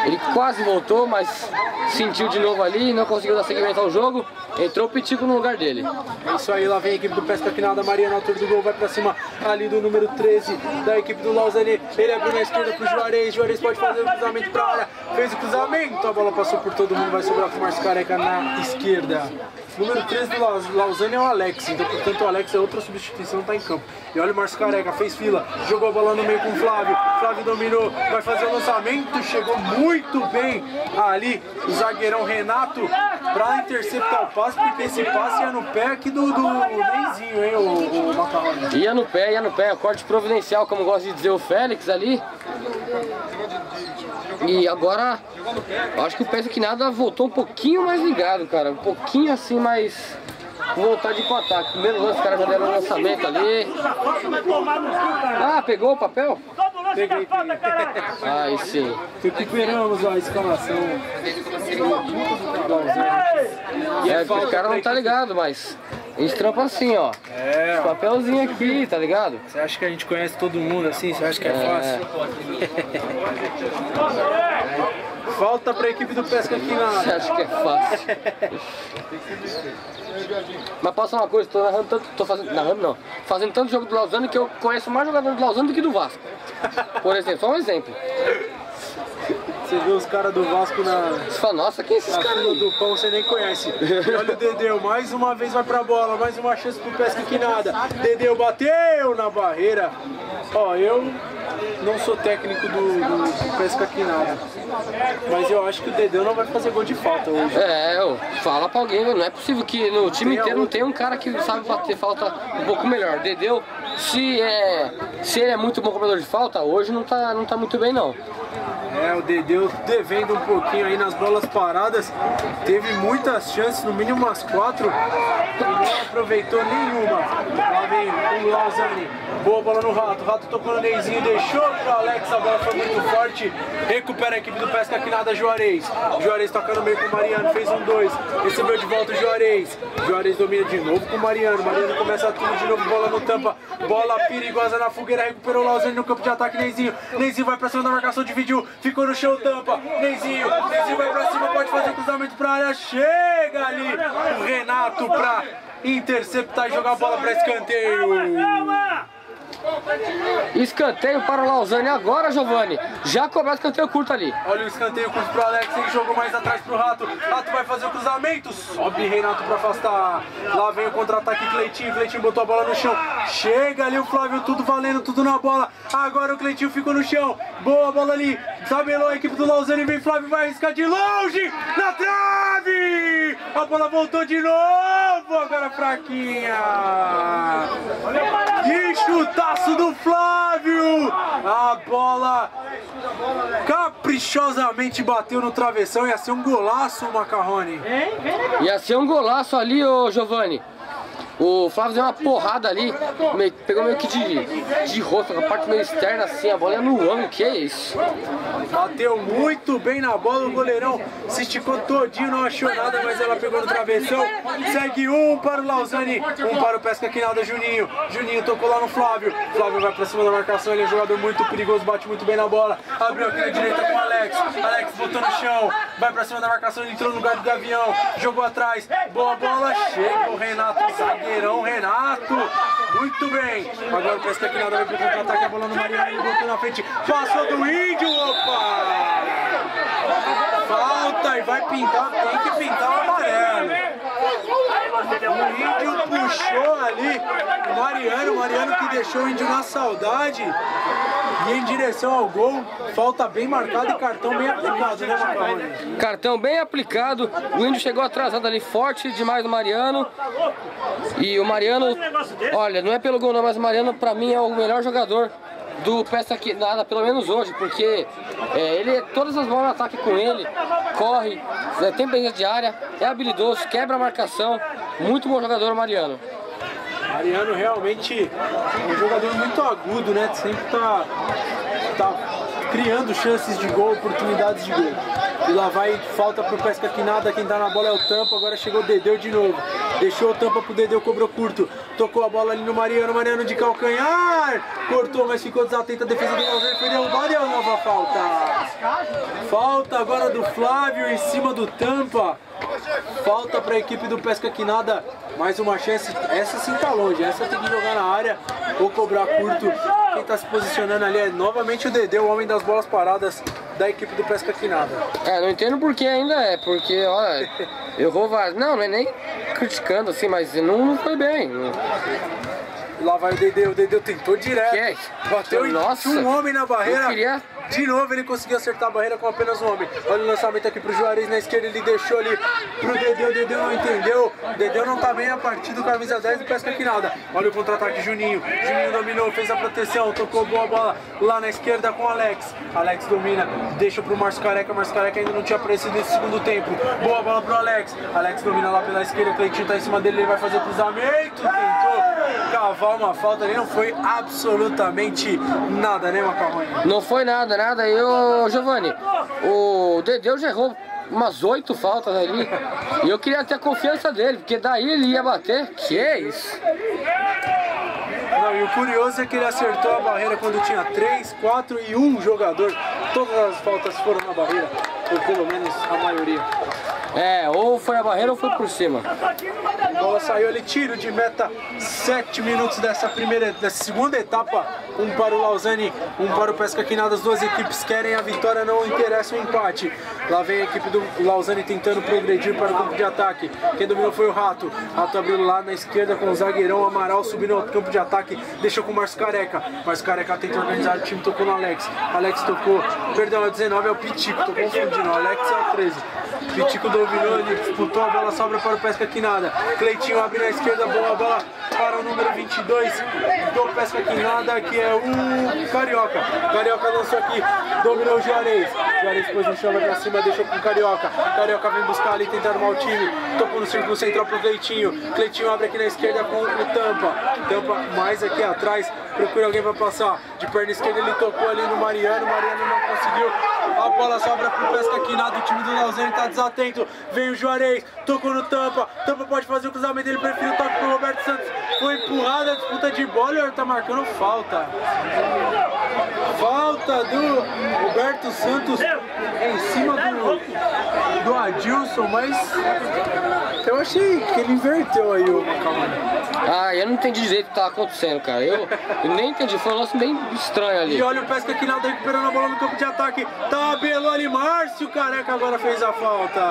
Ele quase voltou, mas sentiu de novo ali, não conseguiu dar seguimento ao jogo. Entrou o Pitico no lugar dele. É isso aí, lá vem a equipe do Pesca Quinada, Maria na altura do gol, vai pra cima ali do número 13 da equipe do Lausanne. Ele abriu na esquerda pro Juarez, Juarez pode fazer o cruzamento pra área, fez o cruzamento, a bola passou por todo mundo, vai sobrar pro Márcio Careca na esquerda. Número 13 do Lau- Lausanne é o Alex, então portanto o Alex é outra substituição, tá em campo. E olha o Márcio Careca, fez fila, jogou a bola no meio com o Flávio, Flávio dominou, vai fazer o lançamento, chegou muito bem ali o zagueirão Renato pra interceptar o passe, porque esse passe ia no pé aqui do, do Neizinho, hein, o, o Macarrone. Ia no pé, ia no pé, corte providencial, como gosta de dizer o Félix ali. E agora, acho que o Pesca que nada voltou um pouquinho mais ligado, cara. Um pouquinho assim mais. com vontade de ataque. Primeiro lance, os caras já deram o lançamento ali. Ah, pegou o papel? Falta, caralho. Aí sim. Recuperamos a escalação. É, o cara não tá ligado, mas. A gente trampa assim, ó. É, ó. Papelzinho aqui, tá ligado? Você acha que a gente conhece todo mundo assim? Você acha que é, É. fácil? Falta pra equipe do Pesca aqui Você na. acha que é fácil? Mas falar uma coisa, tô narrando tanto, tô fazendo, narrando não, fazendo tanto jogo do Lausanne que eu conheço mais jogador do Lausanne do que do Vasco. Por exemplo, só um exemplo. Você vê os caras do Vasco na, Você fala, nossa, quem é esses caras do pão, você nem conhece. E olha o Dedeu, mais uma vez vai pra bola, mais uma chance pro Pesca que nada. Dedeu bateu na barreira. Ó, eu não sou técnico do, do Pesca que nada. Mas eu acho que o Dedeu não vai fazer gol de falta hoje. É, eu, fala pra alguém, não é possível que no time inteiro não tenha um cara que sabe bater falta um pouco melhor. Dedeu, se, é, se ele é muito bom cobrador de falta, hoje não tá, não tá muito bem não. É, o Dedeu devendo um pouquinho aí nas bolas paradas. Teve muitas chances, no mínimo umas quatro. E não aproveitou nenhuma. Vem o Lausanne. Boa bola no Rato. Rato tocou no Neizinho, deixou pro Alex. A bola foi muito forte. Recupera a equipe do Pesca que nada, Juarez. Juarez toca no meio com o Mariano, fez um dois. Recebeu de volta o Juarez. Juarez domina de novo com o Mariano. Mariano começa tudo de novo, bola no tampa. Bola perigosa na fogueira. Recuperou o Lausanne no campo de ataque. Neizinho. Neizinho vai pra cima da marcação, dividiu. Ficou no chão, tampa. Neizinho. Neizinho vai pra cima, pode fazer cruzamento pra área. Chega ali o Renato pra interceptar e jogar a bola pra escanteio. Escanteio para o Lausanne agora, Giovanni. Já cobrado escanteio curto ali. Olha o escanteio curto pro Alex, ele jogou mais atrás pro Rato. Rato vai fazer o cruzamento, sobe Renato pra afastar. Lá vem o contra-ataque Cleitinho, Cleitinho botou a bola no chão. Chega ali o Flávio, tudo valendo, tudo na bola. Agora o Cleitinho ficou no chão. Boa bola ali, tabelou a equipe do Lausanne, vem Flávio, vai arriscar de longe, na trave! A bola voltou de novo, agora fraquinha. E chutaço do Flávio! A bola caprichosamente bateu no travessão. Ia ser um golaço Macarrone. Ia ser um golaço ali, ô Giovanni. O Flávio deu uma porrada ali, meio- pegou meio que de, de rosto, a parte meio externa assim, a bola ia no ângulo, que é isso? Bateu muito bem na bola. O goleirão se esticou todinho, não achou nada, mas ela pegou no travessão. Segue um para o Lausanne, um para o Pesca Quinalda Juninho. Juninho tocou lá no Flávio. Flávio vai pra cima da marcação. Ele é um jogador muito perigoso, bate muito bem na bola. Abriu aqui na direita com o Alex. Alex botou no chão, vai pra cima da marcação. Ele entrou no lugar do Gavião, jogou atrás. Boa bola, chega o Renato, zagueirão Renato. Muito bem. Agora o Pesca Quinalda vai pro contra-ataque. A bola no Mariano, botou na frente. Passou do Índio, opa! Falta e vai pintar, tem que pintar o amarelo. O índio puxou ali o Mariano, o Mariano que deixou o índio na saudade. E em direção ao gol, falta bem marcada e cartão bem aplicado, né? Cartão bem aplicado, o Índio chegou atrasado ali, forte demais do Mariano. E o Mariano, olha, não é pelo gol não, mas o Mariano pra mim é o melhor jogador do Peça aqui, nada, pelo menos hoje, porque é, ele todas as bolas no ataque com ele, corre, é, tem presença de área, é habilidoso, quebra a marcação, muito bom jogador o Mariano. Mariano realmente é um jogador muito agudo, né? Sempre tá, tá criando chances de gol, oportunidades de gol. E lá vai, falta pro Pesca que nada, quem tá na bola é o Tampa, agora chegou o Dedeu de novo. Deixou o Tampa pro Dedeu, cobrou curto. Tocou a bola ali no Mariano, Mariano de calcanhar. Cortou, mas ficou desatento a defesa do Lausanne, foi derrubado e é uma nova falta. Falta agora do Flávio em cima do Tampa. Falta para a equipe do Pesca Quinada. Mais uma chance. Essa sim tá longe. Essa tem que jogar na área ou cobrar curto. Quem tá se posicionando ali é novamente o Dedê, o homem das bolas paradas da equipe do Pesca Quinada. É, não entendo por que ainda é, porque, olha, errou vários. Não, não é nem criticando assim, mas não, não foi bem. Não- Lá vai o Dedê. O Dedê tentou direto. Que é? Bateu em Nossa. um homem na barreira. Eu queria- De novo ele conseguiu acertar a barreira com apenas um homem. Olha o lançamento aqui pro Juarez na esquerda, ele deixou ali pro Dedeu, Dedeu não entendeu. Dedeu não tá bem a partir do camisa 10 do Pesca Quinada. Olha o contra-ataque Juninho. Juninho dominou, fez a proteção, tocou boa bola lá na esquerda com Alex. Alex domina, deixa pro Márcio Careca. Márcio Careca ainda não tinha aparecido nesse segundo tempo. Boa bola pro Alex. Alex domina lá pela esquerda, o Cleitinho tá em cima dele, ele vai fazer cruzamento. Tentou cavar uma falta ali, não foi absolutamente nada, né, Macarrone? Não foi nada, nada. E o Giovanni, o Dedeu já errou umas oito faltas ali. E eu queria ter a confiança dele, porque daí ele ia bater. Que é isso? Não, e o curioso é que ele acertou a barreira quando tinha 3, 4 e 1 jogador. Todas as faltas foram na barreira, ou pelo menos a maioria. É, ou foi a barreira ou foi por cima. A bola saiu ali, tiro de meta, 7 minutos dessa primeira, dessa segunda etapa um para o Lausanne, um para o Pesca Quinada. As duas equipes querem a vitória, não interessa o empate. Lá vem a equipe do Lausanne tentando progredir para o campo de ataque. Quem dominou foi o Rato. Rato abriu lá na esquerda com o zagueirão Amaral subindo ao campo de ataque. Deixou com o Márcio Careca. Márcio Careca tenta organizar o time, tocou no Alex. Alex tocou, perdão, é o 19 é o Pitico, tô confundindo. Alex é o 13. Pitico dominou, disputou a bola, sobra para o Pesca Quinada. Cleitinho abre na esquerda, boa bola para o número 22 do Pesca Quinada, que é o Carioca. Carioca lançou aqui, dominou o Juarez. Juarez pôs chão, vai pra cima, deixou com o Carioca. Carioca vem buscar ali, tentar armar o time. Tocou no círculo central pro Cleitinho. Cleitinho abre aqui na esquerda com o Tampa. Tampa mais aqui atrás, procura alguém para passar. De perna esquerda ele tocou ali no Mariano, Mariano não conseguiu. A bola sobra pro Pesca Quinada, o time do Lausanne tá desatento. Vem o Juarez, tocou no Tampa. Tampa pode fazer o cruzamento, ele prefere o toque pro Roberto Santos. Foi empurrada a disputa de bola e ele tá marcando falta. Falta do Roberto Santos em cima do, do Adilson, mas eu achei que ele inverteu aí o. Ah, eu não entendi direito o que tava acontecendo, cara. Eu, eu nem entendi, foi um lance bem estranho ali. E olha o Pesca Quinaldo recuperando a bola no campo de ataque. Tabelou ali, Márcio Careca agora fez a falta.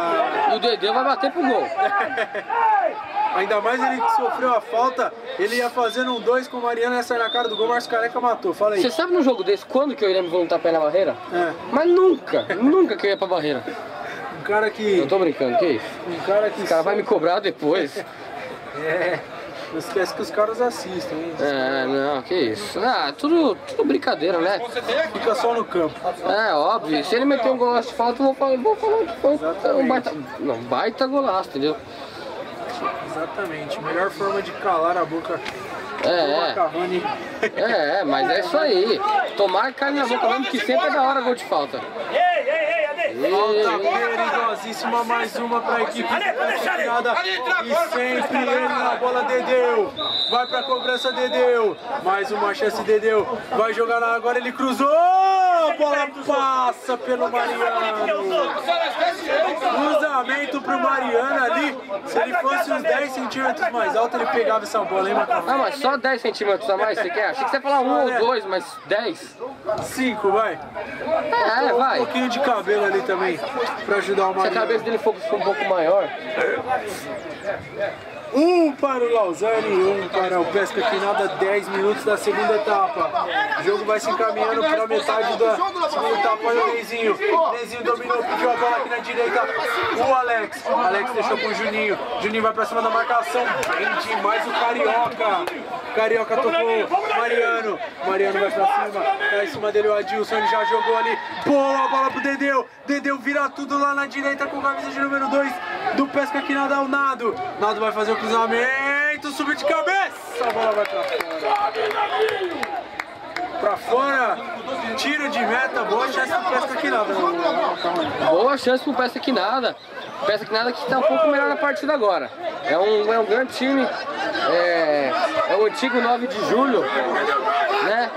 E o Dedê vai bater pro gol. Ainda mais ele que sofreu a falta, ele ia fazendo um 2 com o Mariano, essa na cara do gol, Márcio Careca matou. Fala aí. Você sabe num jogo desse quando que eu iria me voltar pé na barreira? É. Mas nunca, nunca que eu ia pra barreira. Um cara que. Eu tô brincando, que isso? Um cara que. O cara vai me cobrar depois. É. Não esquece que os caras assistem, hein? É, não, que isso. Ah, tudo, tudo brincadeira, né? Fica só no campo. É, óbvio. Se ele meter um golaço de falta, eu vou falar, vou falar que foi um baita. Não, baita golaço, entendeu? Exatamente. Melhor forma de calar a boca É, é. É, é, mas é isso aí. Tomar carne na boca mesmo, que sempre é da hora gol de falta. Ei, ei, ei, Ade! Falta perigosíssima, mais uma para a equipe Nada. E sempre ele na bola, Dedeu. Vai para a cobrança, Dedeu. Mais uma chance, Dedeu. Vai jogar na agora, ele cruzou. A bola passa pelo Mariano. Cruzamento pro Mariano ali. Se ele fosse uns 10 centímetros mais alto, ele pegava essa bola, hein, Macarrone? Só 10 centímetros a mais você quer? Achei que você ia falar um ou dois, mas 10? 5, vai. É, Um vai. pouquinho de cabelo ali também, pra ajudar o Se a cabeça dele for for um pouco maior. Um para o Lausanne, um para o Pesca Quinada, 10 minutos da segunda etapa. O jogo vai se encaminhando para a metade da segunda etapa. Olha o Neizinho. Neizinho dominou, pediu a bola aqui na direita. O Alex. Alex deixou com o Juninho. Juninho vai para cima da marcação. Vem demais o Carioca. Carioca tocou. Mariano. Mariano vai para cima. Tá em cima dele o Adilson. Ele já jogou ali. Boa bola pro Dedeu. Dedeu vira tudo lá na direita com camisa de número 2 do Pesca Quinada. O Nado. Nado vai fazer o cruzamento. Subiu de cabeça. A bola vai para fora. Pra fora. Tiro de meta. Boa chance do Pesca Quinada. Boa chance pro Peça que nada. Peça que nada que tá um pouco melhor na partida agora. É um, é um grande time. É, é o antigo 9 de julho. Né?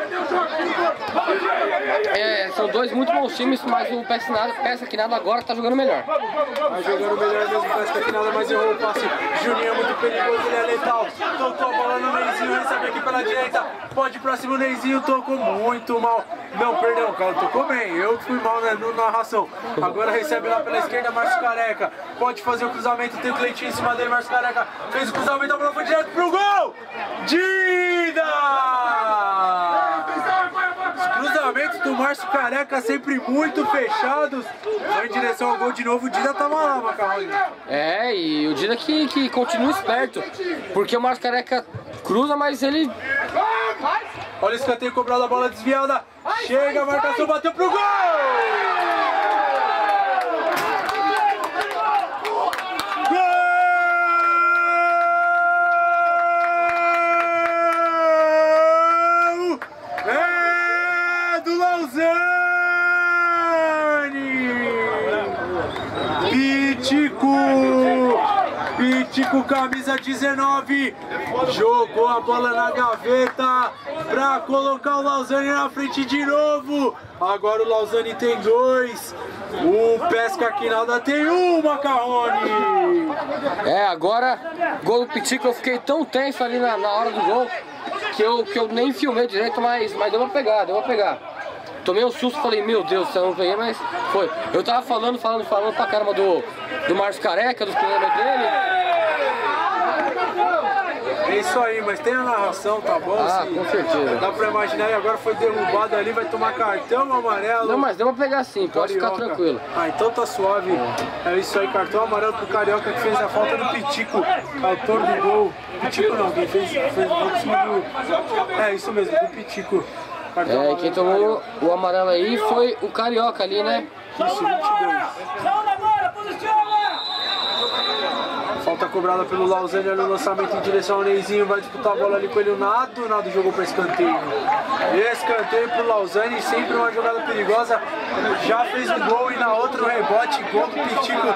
É, são dois muito bons times, mas o Peça, nada, Peça que nada agora tá jogando melhor. Tá jogando melhor mesmo, parece que nada mais errou o passe. Juninho é muito perigoso, ele é letal. Tocou a bola no Neizinho, recebe aqui pela direita. Pode ir pra cima o Neizinho, tocou muito mal. Não, perdão, cara, tocou bem. Eu fui mal né, na narração. Agora recebe lá pela esquerda, Márcio Careca. Pode fazer o cruzamento, tem o Cleitinho em cima dele, Márcio Careca. Fez o cruzamento, a bola foi direto pro gol! Dida! Os cruzamentos do Márcio Careca sempre muito fechados. Vai em direção ao gol de novo, o Dida tava lá, Macarrone. É, e o Dida que, que continua esperto. Porque o Marcos Careca cruza, mas ele. Olha o escanteio cobrado, a bola desviada. Chega a marcação, bateu pro gol! Gol! É do Lausanne! Pitico! Pitico, camisa 19, jogou a bola na gaveta pra colocar o Lausanne na frente de novo. Agora o Lausanne tem dois, o Pesca Quinalda tem um, Macarrone. É, agora, gol do Pitico, eu fiquei tão tenso ali na, na hora do gol que eu, que eu nem filmei direito, mas, mas deu pra pegar, deu pra pegar. Tomei um susto, falei, meu Deus, eu não peguei, mas foi. Eu tava falando, falando, falando pra caramba do, do Márcio Careca, dos problemas dele. É isso aí, mas tem a narração, tá bom? Ah, Se com certeza. Dá pra imaginar, e agora foi derrubado ali, vai tomar cartão amarelo. Não, mas deu pra pegar sim, pode ficar Carioca. tranquilo. Ah, então tá suave. É isso aí, cartão amarelo pro Carioca que fez a falta do Pitico, autor do gol. Pitico não, quem fez, fez o gol do... É, isso mesmo, do Pitico. É, quem tomou o amarelo aí foi o Carioca ali, né? Isso, 22. Saúde agora, posiciona! Falta cobrada pelo Lausanne no lançamento em direção ao Neizinho, vai disputar a bola ali com ele o Nado, o Nado jogou para escanteio. Escanteio pro Lausanne, sempre uma jogada perigosa, já fez um gol e na outra o rebote, gol do Pitico,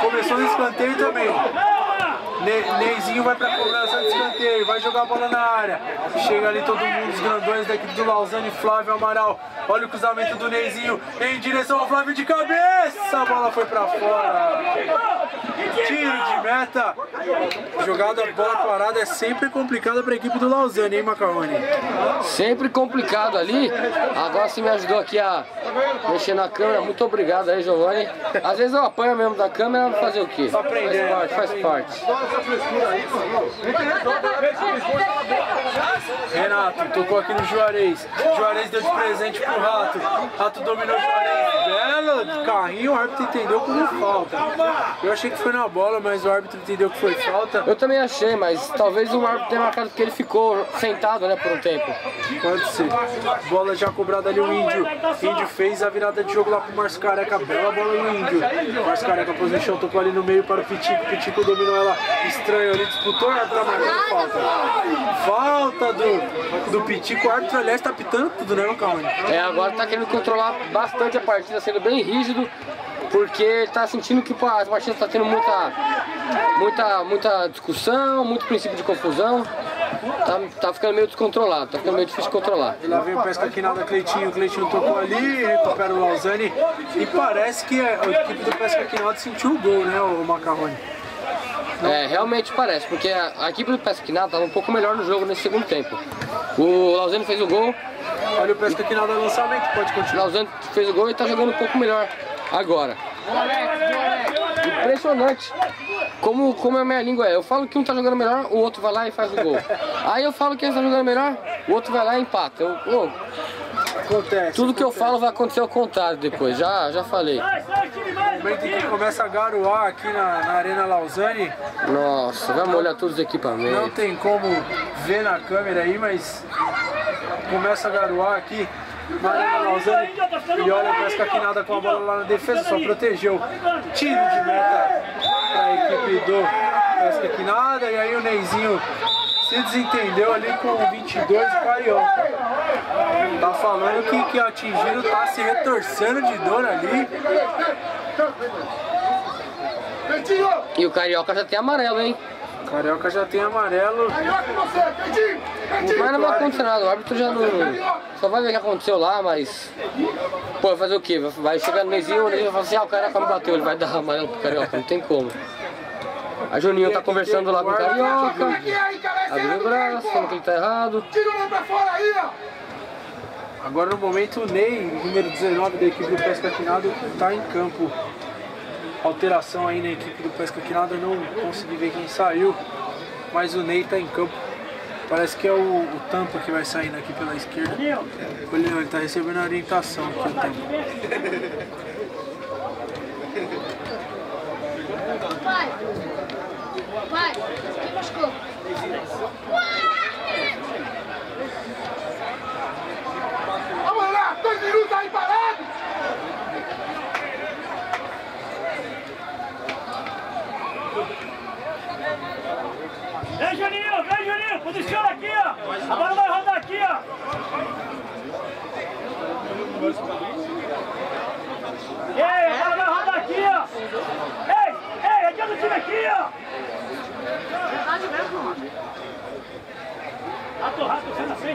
começou no escanteio também. Ne- Neizinho vai pra cobrança de escanteio, vai jogar a bola na área. Chega ali todo mundo, os grandões da equipe do Lausanne, Flávio Amaral. Olha o cruzamento do Neizinho em direção ao Flávio de cabeça. A bola foi pra fora. Tiro de meta. Jogada, bola parada é sempre complicada pra equipe do Lausanne, hein, Macarrone? Sempre complicado ali. Agora você me ajudou aqui a mexer na câmera. Muito obrigado aí, Giovanni. Às vezes eu apanho mesmo da câmera, fazer o quê? Faz aprendendo, parte, faz parte. Renato tocou aqui no Juarez. Juarez deu de presente pro Rato. Rato dominou o Juarez. Bela carrinho, o árbitro entendeu como falta. Eu achei que foi na bola, mas o árbitro entendeu que foi falta. Eu também achei, mas talvez o árbitro tenha marcado porque ele ficou sentado, né, por um tempo. Pode ser. Bola já cobrada ali o Índio. Índio fez a virada de jogo lá pro Márcio Careca. Bela bola no Índio. Márcio Careca chão, tocou ali no meio para o Pitico. Pitico dominou ela. Estranho ali, disputou. O árbitro tá marcando falta. Falta do, do Pitico. O árbitro, aliás, tá pitando tudo, né, Calma? É, agora tá querendo controlar bastante a partida, sendo bem rígido, porque ele tá sentindo que pô, a partida tá tendo muita, muita, muita discussão, muito princípio de confusão. Tá, tá ficando meio descontrolado, tá ficando meio difícil de controlar. Lá vem o pesca aqui nada Cleitinho, o Cleitinho tocou ali, recupera o Lausanne e parece que a equipe do Pesca Quinaldo sentiu o gol, né, o Macarrone? É, realmente parece, porque a, a equipe do Pesquinado tava um pouco melhor no jogo nesse segundo tempo. O Lausanne fez o gol, Olha o Pesca Quinaldo no lançamento, pode o continuar. Lausanne fez o gol e tá jogando um pouco melhor agora. Impressionante. Como, como a minha língua é. Eu falo que um tá jogando melhor, o outro vai lá e faz o gol. Aí eu falo que ele tá jogando melhor, o outro vai lá e empata. Eu, ô, Acontece. tudo que eu falo vai acontecer ao contrário depois, já, já falei. No momento em que começa a garoar aqui na, na Arena Lausanne, Nossa, vamos olhar todos os não equipamentos. tem como ver na câmera aí, mas começa a garoar aqui na Arena Lausanne e olha o Pesca Quinada com a bola lá na defesa, só protegeu. Tiro de meta para a equipe do Pesca Quinada e aí o Neizinho se desentendeu ali com o 22 Carioca. Tá falando que, que atingiram, tá se retorcendo de dor ali. E o Carioca já tem amarelo, hein? Carioca já tem amarelo. Mas não vai acontecer nada, o árbitro já não. Só vai ver o que aconteceu lá, mas. Pô, vai fazer o quê? Vai- chegar no Nezinho, o Nezinho vai falar assim, ah, o Carioca me bateu, ele vai dar amarelo pro Carioca, não tem como. A Juninho tá conversando lá com o Carioca, abriu o braço, falando que ele tá errado. Agora no momento o Ney, número 19 da equipe do Pesca Quinado, está em campo. Alteração aí na equipe do Pesca Quinado, eu não consegui ver quem saiu, mas o Ney está em campo. Parece que é o, o Tampa que vai sair aqui pela esquerda. Ele, ele tá recebendo a orientação aqui o Tampa. Pai. Pai. Quem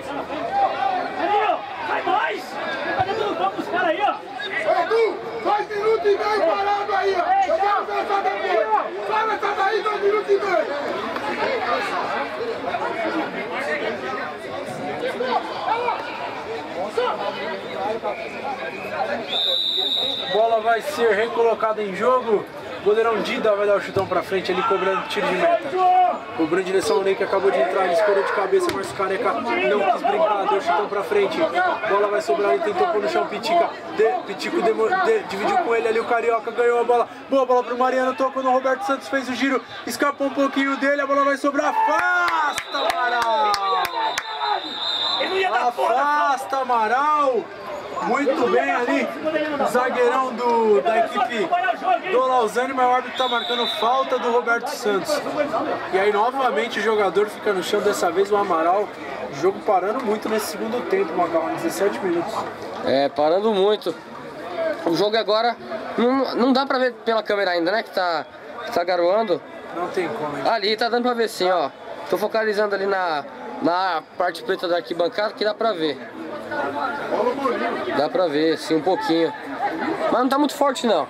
Danilo, vai mais! Tá dentro do campo os caras aí, ó. Edu, dois minutos e meio parado aí, ó. sai Eu quero ver essa depois. Fala essa daí, dois minutos e meio. Bola vai ser recolocada em jogo. Goleirão Dida vai dar o chutão pra frente ali, cobrando tiro de meta. Cobrando em direção ao Ney que acabou de entrar, ele escorou de cabeça, mas o careca não quis brincar, deu o chutão pra frente. Bola vai sobrar, ele tentou pôr no chão, Pitica. De, Pitico demo, de, dividiu com ele ali, o Carioca ganhou a bola. Boa bola pro Mariano, tocou no Roberto Santos, fez o giro, escapou um pouquinho dele, a bola vai sobrar. Afasta, Amaral! Afasta, Amaral! Muito bem ali, o zagueirão do, da equipe do Lausanne, mas o árbitro tá marcando falta do Roberto Santos. E aí novamente o jogador fica no chão, dessa vez o Amaral. O jogo parando muito nesse segundo tempo, Magal, 17 minutos. É, parando muito. O jogo agora não, não dá pra ver pela câmera ainda, né? Que tá, que tá garoando. Não tem como, hein? Ali tá dando pra ver sim, ó. Tô focalizando ali na, na parte preta da arquibancada que dá pra ver. Dá pra ver, sim, um pouquinho. Mas não tá muito forte não.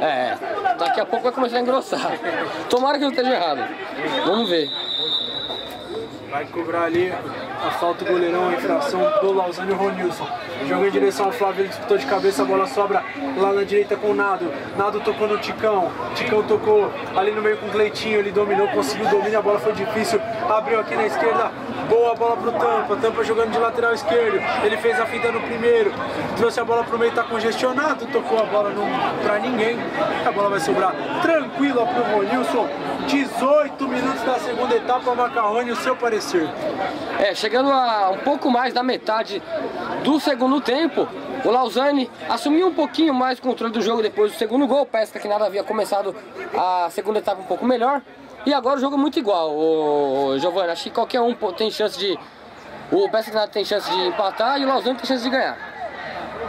É, daqui a pouco vai começar a engrossar. Tomara que não esteja errado. Vamos ver. Vai cobrar ali a falta do goleirão, infração do Lausanne Ronilson. Jogou em direção ao Flávio, ele disputou de cabeça, a bola sobra lá na direita com o Nado. Nado tocou no Ticão, Ticão tocou ali no meio com o Cleitinho, ele dominou, conseguiu domínio, a bola foi difícil, abriu aqui na esquerda, boa bola pro Tampa, Tampa jogando de lateral esquerdo, ele fez a finta no primeiro, trouxe a bola pro meio, tá congestionado, tocou a bola no, pra ninguém, a bola vai sobrar tranquila pro Ronilson. 18 minutos da segunda etapa, Macarrone, o seu parecer. É, chegando a um pouco mais da metade do segundo tempo, o Lausanne assumiu um pouquinho mais o controle do jogo depois do segundo gol. Pesca que nada havia começado a segunda etapa um pouco melhor. E agora o jogo é muito igual, o Giovanni. Acho que qualquer um tem chance de. O Pesca nada tem chance de empatar e o Lausanne tem chance de ganhar.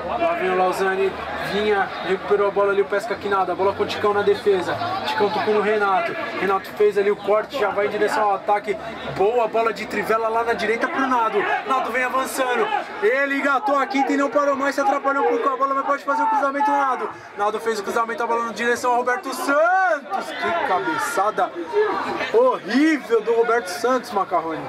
Lá vem o Lausanne, vinha, recuperou a bola ali, o Pesca Quinada, a bola com o Ticão na defesa. Ticão tocou no Renato. Renato fez ali o corte, já vai em direção ao ataque. Boa bola de trivela lá na direita pro Nado. Nado vem avançando. Ele engatou a quinta e não parou mais, se atrapalhou um pouco a bola, mas pode fazer o cruzamento Nado. Nado fez o cruzamento, a bola na direção ao Roberto Santos. Que cabeçada horrível do Roberto Santos, Macarrone.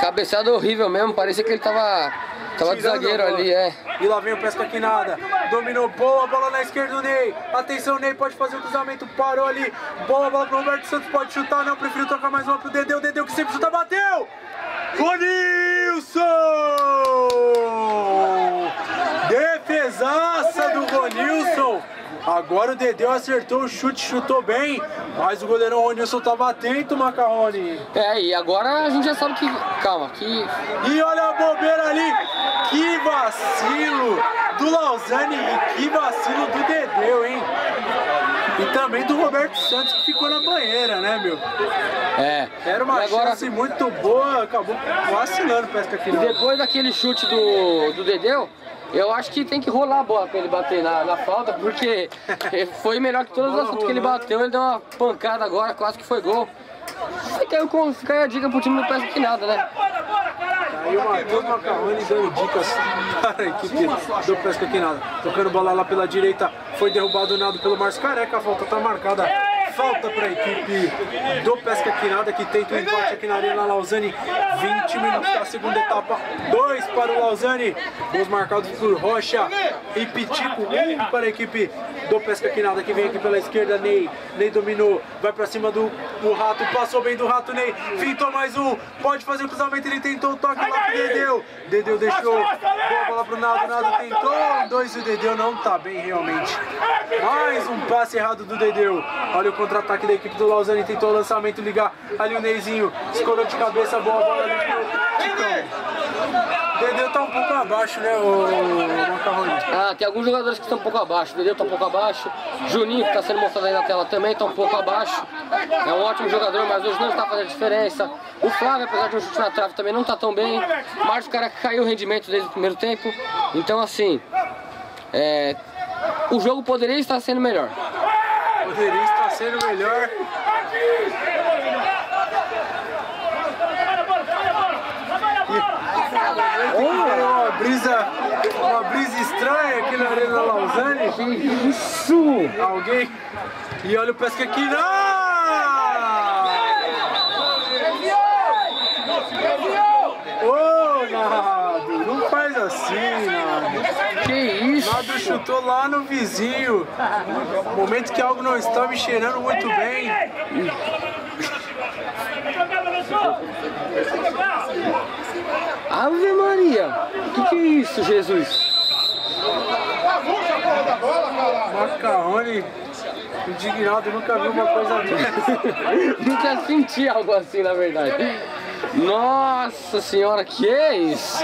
Cabeçada horrível mesmo, parecia que ele tava. Tava zagueiro ali, é. E lá vem o Pesca Quinada. Dominou, boa bola na esquerda do Ney. Atenção, Ney pode fazer o cruzamento. Parou ali. Boa bola pro Roberto Santos. Pode chutar, não. Prefiro tocar mais uma pro Dedeu. Dedeu que sempre chuta, bateu. Ronilson! Defesaça do Ronilson. Agora o Dedeu acertou o chute, chutou bem. Mas o goleirão Ronilson tava atento, Macarrone. É, e agora a gente já sabe que. Calma, que. E olha a bobeira ali, que vacilo do Lausanne e que vacilo do Dedeu, hein? E também do Roberto Santos que ficou na banheira, né, meu? É. Era uma E agora, chance muito boa, acabou vacilando Pesca aqui. depois daquele chute do, do Dedeu, eu acho que tem que rolar a bola pra ele bater na, na falta, porque foi melhor que todas as faltas que ele bateu. Ele deu uma pancada agora, quase que foi gol. Fica aí, com- fica aí a dica pro time do Pesca que nada, né? Aí o Matheus Macarrone dando dicas para a equipe do Pesca Quinada. Tocando bola lá pela direita, foi derrubado o Nado pelo Márcio Careca, a falta tá marcada. Falta para a equipe do Pesca Quinada que tenta o empate aqui na Arena Lausanne. 20 minutos da segunda etapa, 2 para o Lausanne. Gols marcados por Rocha e Pitico, 1 um para a equipe do Pesca Quinada que vem aqui pela esquerda. Ney, Ney dominou, vai para cima do o Rato, passou bem do Rato, Ney. Fintou mais um, pode fazer o cruzamento, ele tentou o toque lá pro Dedeu. Dedeu deixou, boa bola pro Nado, Nado tentou. Dois e o Dedeu não tá bem realmente. Mais um passe errado do Dedeu. Olha o contra-ataque da equipe do Lausanne, tentou o lançamento, ligar ali o Neizinho. Escorou de cabeça, boa bola ali pro. Dedeu tá um pouco abaixo, né, o Macarrone? Ah, tem alguns jogadores que estão um pouco abaixo. O Dedeu tá um pouco abaixo. Juninho, que tá sendo mostrado aí na tela também, tá um pouco abaixo. É um ótimo jogador, mas hoje não está fazendo diferença. O Flávio, apesar de um chute na trave, também não tá tão bem. Márcio cara caiu o rendimento desde o primeiro tempo. Então, assim, é, o jogo poderia estar sendo melhor. Poderia estar sendo melhor. Uma brisa, uma brisa estranha aqui na Arena Lausanne. Isso! Alguém. E olha o pesca aqui. Não! Ô, Narrado, não faz assim. Tô lá no vizinho. Momento que algo não está me cheirando muito bem. Ave Maria! O que, que é isso, Jesus? Macarrone indignado, nunca vi uma coisa dessa. Nunca senti algo assim, na verdade. Nossa senhora, que é isso?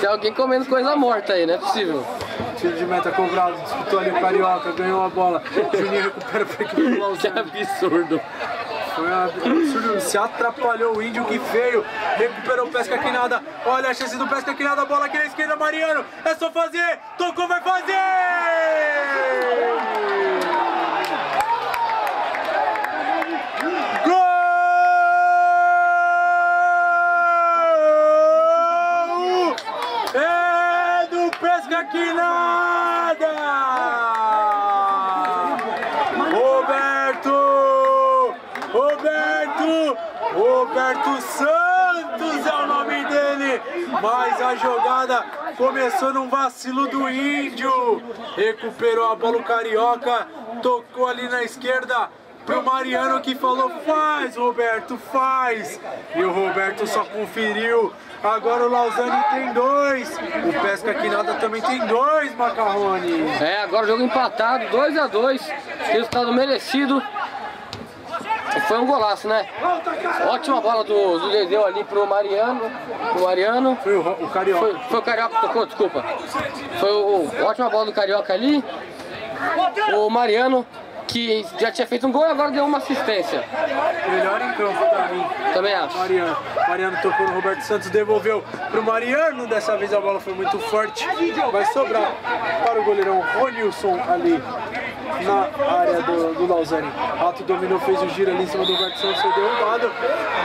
Tem alguém comendo coisa morta aí, não é possível. Tiro de meta cobrado, disputou ali o Carioca, ganhou a bola. Juninho recupera pra equipe do Que Lausanne. absurdo. Foi absurdo, se atrapalhou o índio, que feio. Recuperou o Pesca Quinada. Olha a chance do Pesca Quinada, bola aqui na esquerda, Mariano. É só fazer, tocou, vai fazer! Gol! É do Pesca Quinada! Roberto! Roberto! Roberto Santos é o nome dele! Mas a jogada começou num vacilo do índio. Recuperou a bola o Carioca, tocou ali na esquerda pro Mariano que falou: faz, Roberto, faz! E o Roberto só conferiu. Agora o Lausanne tem dois. O Pesca Quinada também tem dois, Macarrone. É, agora o jogo empatado, 2 a 2 Resultado merecido. Foi um golaço, né? Ótima bola do, do Dedeu ali pro Mariano. Pro Mariano. Foi o, o Carioca. Foi, foi o Carioca que tocou, desculpa. Foi o, ótima bola do Carioca ali. O Mariano, que já tinha feito um gol, agora deu uma assistência. Melhor em campo pra mim. Também acho. Mariano. Mariano tocou no Roberto Santos, devolveu pro Mariano. Dessa vez a bola foi muito forte. Vai sobrar para o goleirão Ronilson ali na área do, do Lausanne. Rato dominou, fez o giro ali em cima do Santos, foi derrubado.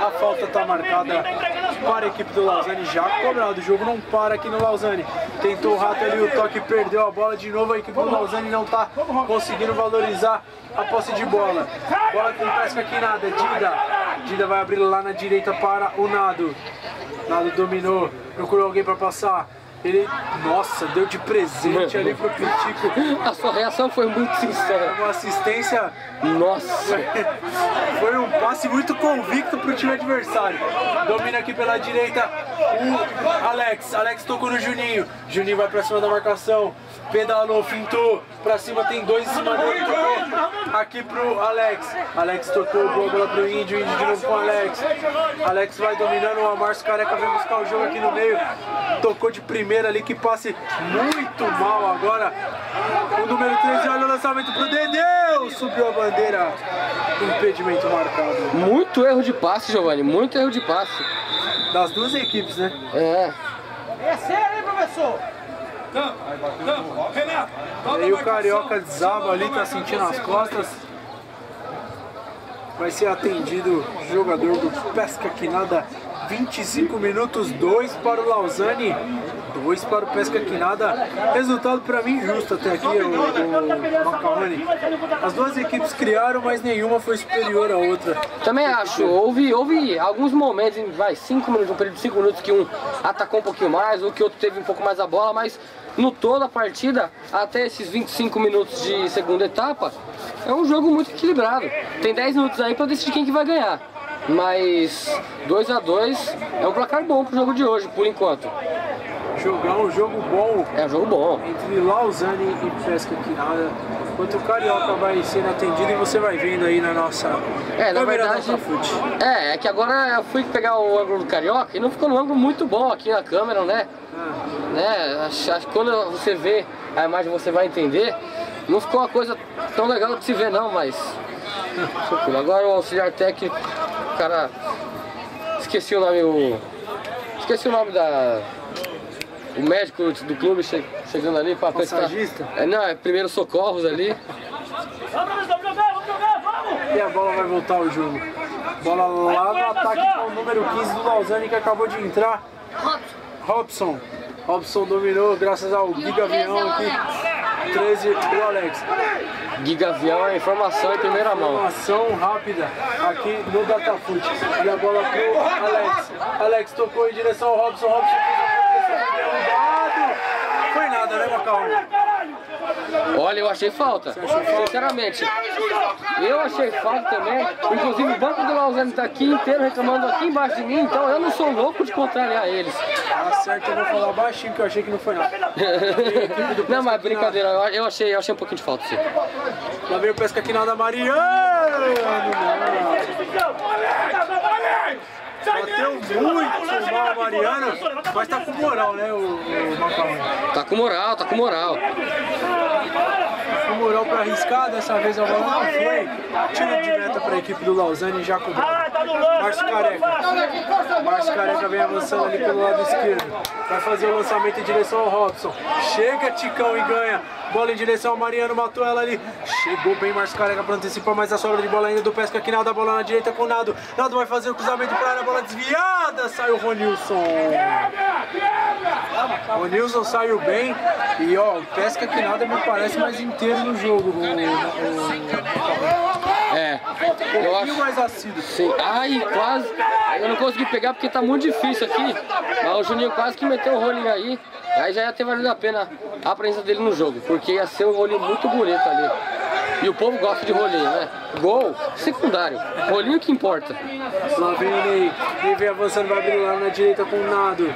A falta está marcada para a equipe do Lausanne, já cobrado. O jogo não para aqui no Lausanne. Tentou o Rato ali, o toque perdeu a bola de novo. A equipe do Lausanne não está conseguindo valorizar a posse de bola. Bola com pesca aqui nada, Dida. Dida vai abrir lá na direita para o Nado. Nado dominou, procurou alguém para passar. Ele, nossa, deu de presente ali pro Pitico. A sua reação foi muito sincera. Uma assistência, Nossa. foi um passe muito convicto pro time adversário. Domina aqui pela direita o Alex. Alex tocou no Juninho. Juninho vai pra cima da marcação. Pedalou, fintou. Pra cima tem dois em cima dele. Tocou aqui pro Alex. Alex tocou, boa bola pro Índio. Índio de novo com o Alex. Alex vai dominando. O Márcio Careca vem buscar o jogo aqui no meio. Tocou de primeira ali. Que passe muito mal agora. O número 13 olha o lançamento pro Dedeu. Subiu a bandeira. Impedimento marcado. Muito erro de passe, Giovanni. Muito erro de passe. Das duas equipes, né? É. É sério, hein, professor? E aí o Carioca desaba ali, tá sentindo as costas. Vai ser atendido o jogador do Pesca Quinada. 25 minutos, 2 para o Lausanne, 2 para o Pesca Quinada. Resultado para mim justo até aqui, o, o Macarrone. As duas equipes criaram, mas nenhuma foi superior à outra. Também acho, houve, houve alguns momentos, vai, 5 minutos, um período de 5 minutos que um atacou um pouquinho mais, o que outro teve um pouco mais a bola, mas no todo a partida, até esses 25 minutos de segunda etapa, é um jogo muito equilibrado. Tem 10 minutos aí pra decidir quem que vai ganhar. Mas 2 a 2 é um placar bom pro jogo de hoje, por enquanto. Jogar um jogo bom É um jogo bom. entre Lausanne e Pesca Quinada. Enquanto o Carioca vai sendo atendido e você vai vendo aí na nossa É, na verdade. É, é que agora eu fui pegar o ângulo do Carioca e não ficou num ângulo muito bom aqui na câmera, né? né? Acho, acho que quando você vê a imagem você vai entender. Não ficou uma coisa tão legal de se ver não, mas. Agora o auxiliar técnico, o cara. Esqueci o nome, o. Esqueci o nome da. O médico do clube che- chegando ali para prestar. É, não, é primeiro socorros ali. Vamos, vamos jogar, vamos jogar, vamos! E a bola vai voltar ao jogo. Bola lá no ataque com o número 15 do Lausanne que acabou de entrar. Robson. Robson dominou graças ao Gui Gavião aqui. 13 do Alex. Gigavião é informação em primeira mão. Ação rápida aqui no Datafute. E a bola pro Alex. Alex tocou em direção ao Robson. Robson fez a proteção. Derrubado. Foi nada, né, Macau? Olha, eu achei falta. Sinceramente. Eu achei falta também. Inclusive o banco do Lausanne tá aqui inteiro reclamando aqui embaixo de mim, então eu não sou louco de contrariar eles. Tá certo, eu vou falar baixinho que eu achei que não foi nada. Não, mas brincadeira, eu- achei, eu achei um pouquinho de falta, sim. Lá veio o pesca aqui nada Mariano. Bateu muito mal o Mariano, mas tá com moral, né, o, o Macarrão? Tá com moral, tá com moral. Com moral pra arriscar, dessa vez a bola não foi. Tiro de meta pra equipe do Lausanne já com Ah, tá Márcio Careca. Márcio Careca vem avançando ali pelo lado esquerdo. Vai fazer o lançamento em direção ao Robson. Chega Ticão e ganha. Bola em direção ao Mariano, matou ela ali. Chegou bem Márcio Careca para antecipar mais a sobra de bola ainda do Pesca aqui nada. Bola na direita com o Nado. Nado vai fazer o cruzamento para área, bola desviada. Sai o Ronilson. O Nilson saiu bem e ó, o Pesca que nada me parece mais inteiro no jogo. O, o, É, um eu acho. mais assíduo. Sim. Ai, quase. Eu não consegui pegar porque tá muito difícil aqui. Mas o Juninho quase que meteu o rolinho aí. Aí já ia ter valido a pena a presença dele no jogo. Porque ia ser um rolinho muito bonito ali. E o povo gosta de rolinho, né? Gol, secundário. Rolinho que importa. Lá vem o Ney. Ney vem avançando, vai abrir lá na direita com o Nado.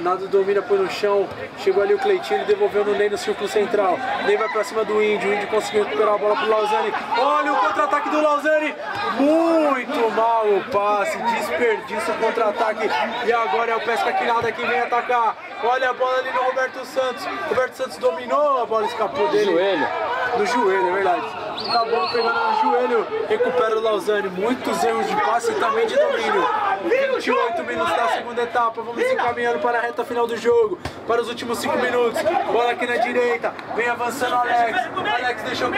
Nado domina, põe no chão. Chegou ali o Cleitinho, devolveu no Ney no círculo central. Ney vai pra cima do Índio. O Índio conseguiu recuperar a bola pro Lausanne. Olha o contra-ataque do Lausanne. Muito mal o passe. Desperdício o contra-ataque. E agora é o Pesca Quinada que vem atacar. Olha a bola ali no Roberto Santos. Roberto Santos dominou, a bola escapou dele. Joelho. No joelho, é verdade. Acabou pegando no joelho, recupera o Lausanne. Muitos erros de passe e também de domínio. 28 minutos da segunda etapa, vamos encaminhando para a reta final do jogo. Para os últimos 5 minutos. Bola aqui na direita, vem avançando o Alex. Alex deixou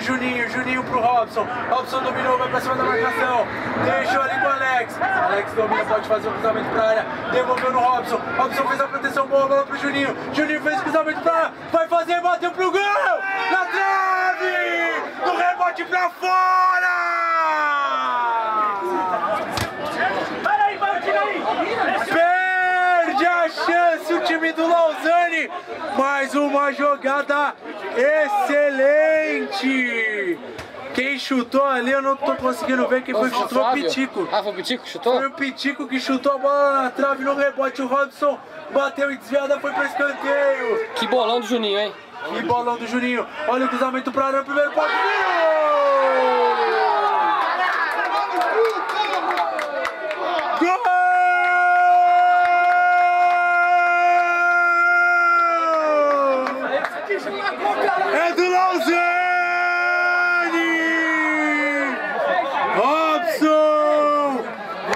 Juninho, Juninho pro Robson. Robson dominou, vai pra cima da marcação. Deixou ali com o Alex. Alex domina, pode fazer o cruzamento pra área. Devolveu no Robson. Robson fez a proteção boa, bola pro Juninho. Juninho fez o cruzamento pra área. Vai fazer, bateu pro gol! Na trave! No rebote pra fora! Para aí, para o time aí. Perde a chance o time do Lausanne. Mais uma jogada excelente. Quem chutou ali, eu não tô conseguindo ver quem foi que chutou, o. Pitico. Ah, foi o Pitico que chutou? Foi o Pitico que chutou a bola na trave no rebote. O Robson bateu e desviada, foi para escanteio. Que bolão do Juninho, hein? Que bolão do Juninho. Olha o cruzamento para área, primeiro pode Gol! É do Lausanne! Robson!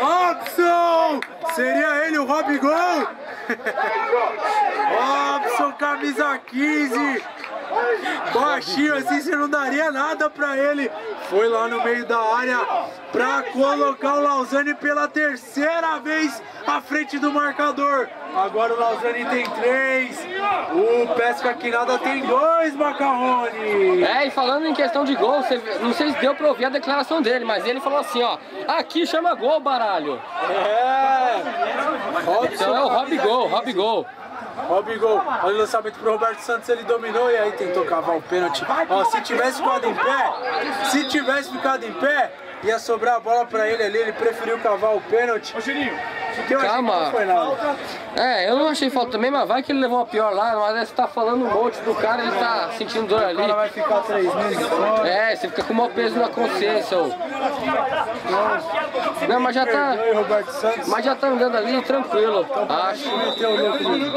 Robson! Seria ele o Rob Gol? Robson, camisa 15. Baixinho assim, você não daria nada pra ele. Foi lá no meio da área pra colocar o Lausanne pela terceira vez à frente do marcador. Agora o Lausanne tem três. O Pesca Quinada tem dois, Macarrone. É, e falando em questão de gol, você, não sei se deu pra ouvir a declaração dele, mas ele falou assim, ó, aqui chama gol, baralho. É. Robson, Então é o Rob Gol, 15. Rob Gol. Rob Gol, olha o lançamento pro Roberto Santos, ele dominou e aí tentou cavar o pênalti. Ó, se tivesse ficado em pé, se tivesse ficado em pé, ia sobrar a bola pra ele ali, ele preferiu cavar o pênalti. Ô, Juninho, que eu achei que Calma. não foi nada. É, eu não achei falta também, mas vai que ele levou uma pior lá, mas você tá falando um monte do cara, ele tá sentindo dor O cara ali. vai ficar três meses fora. É, você fica com o maior peso na consciência, ô. Não, mas já tá. Mas já tá andando ali tranquilo, acho. Meteu o louco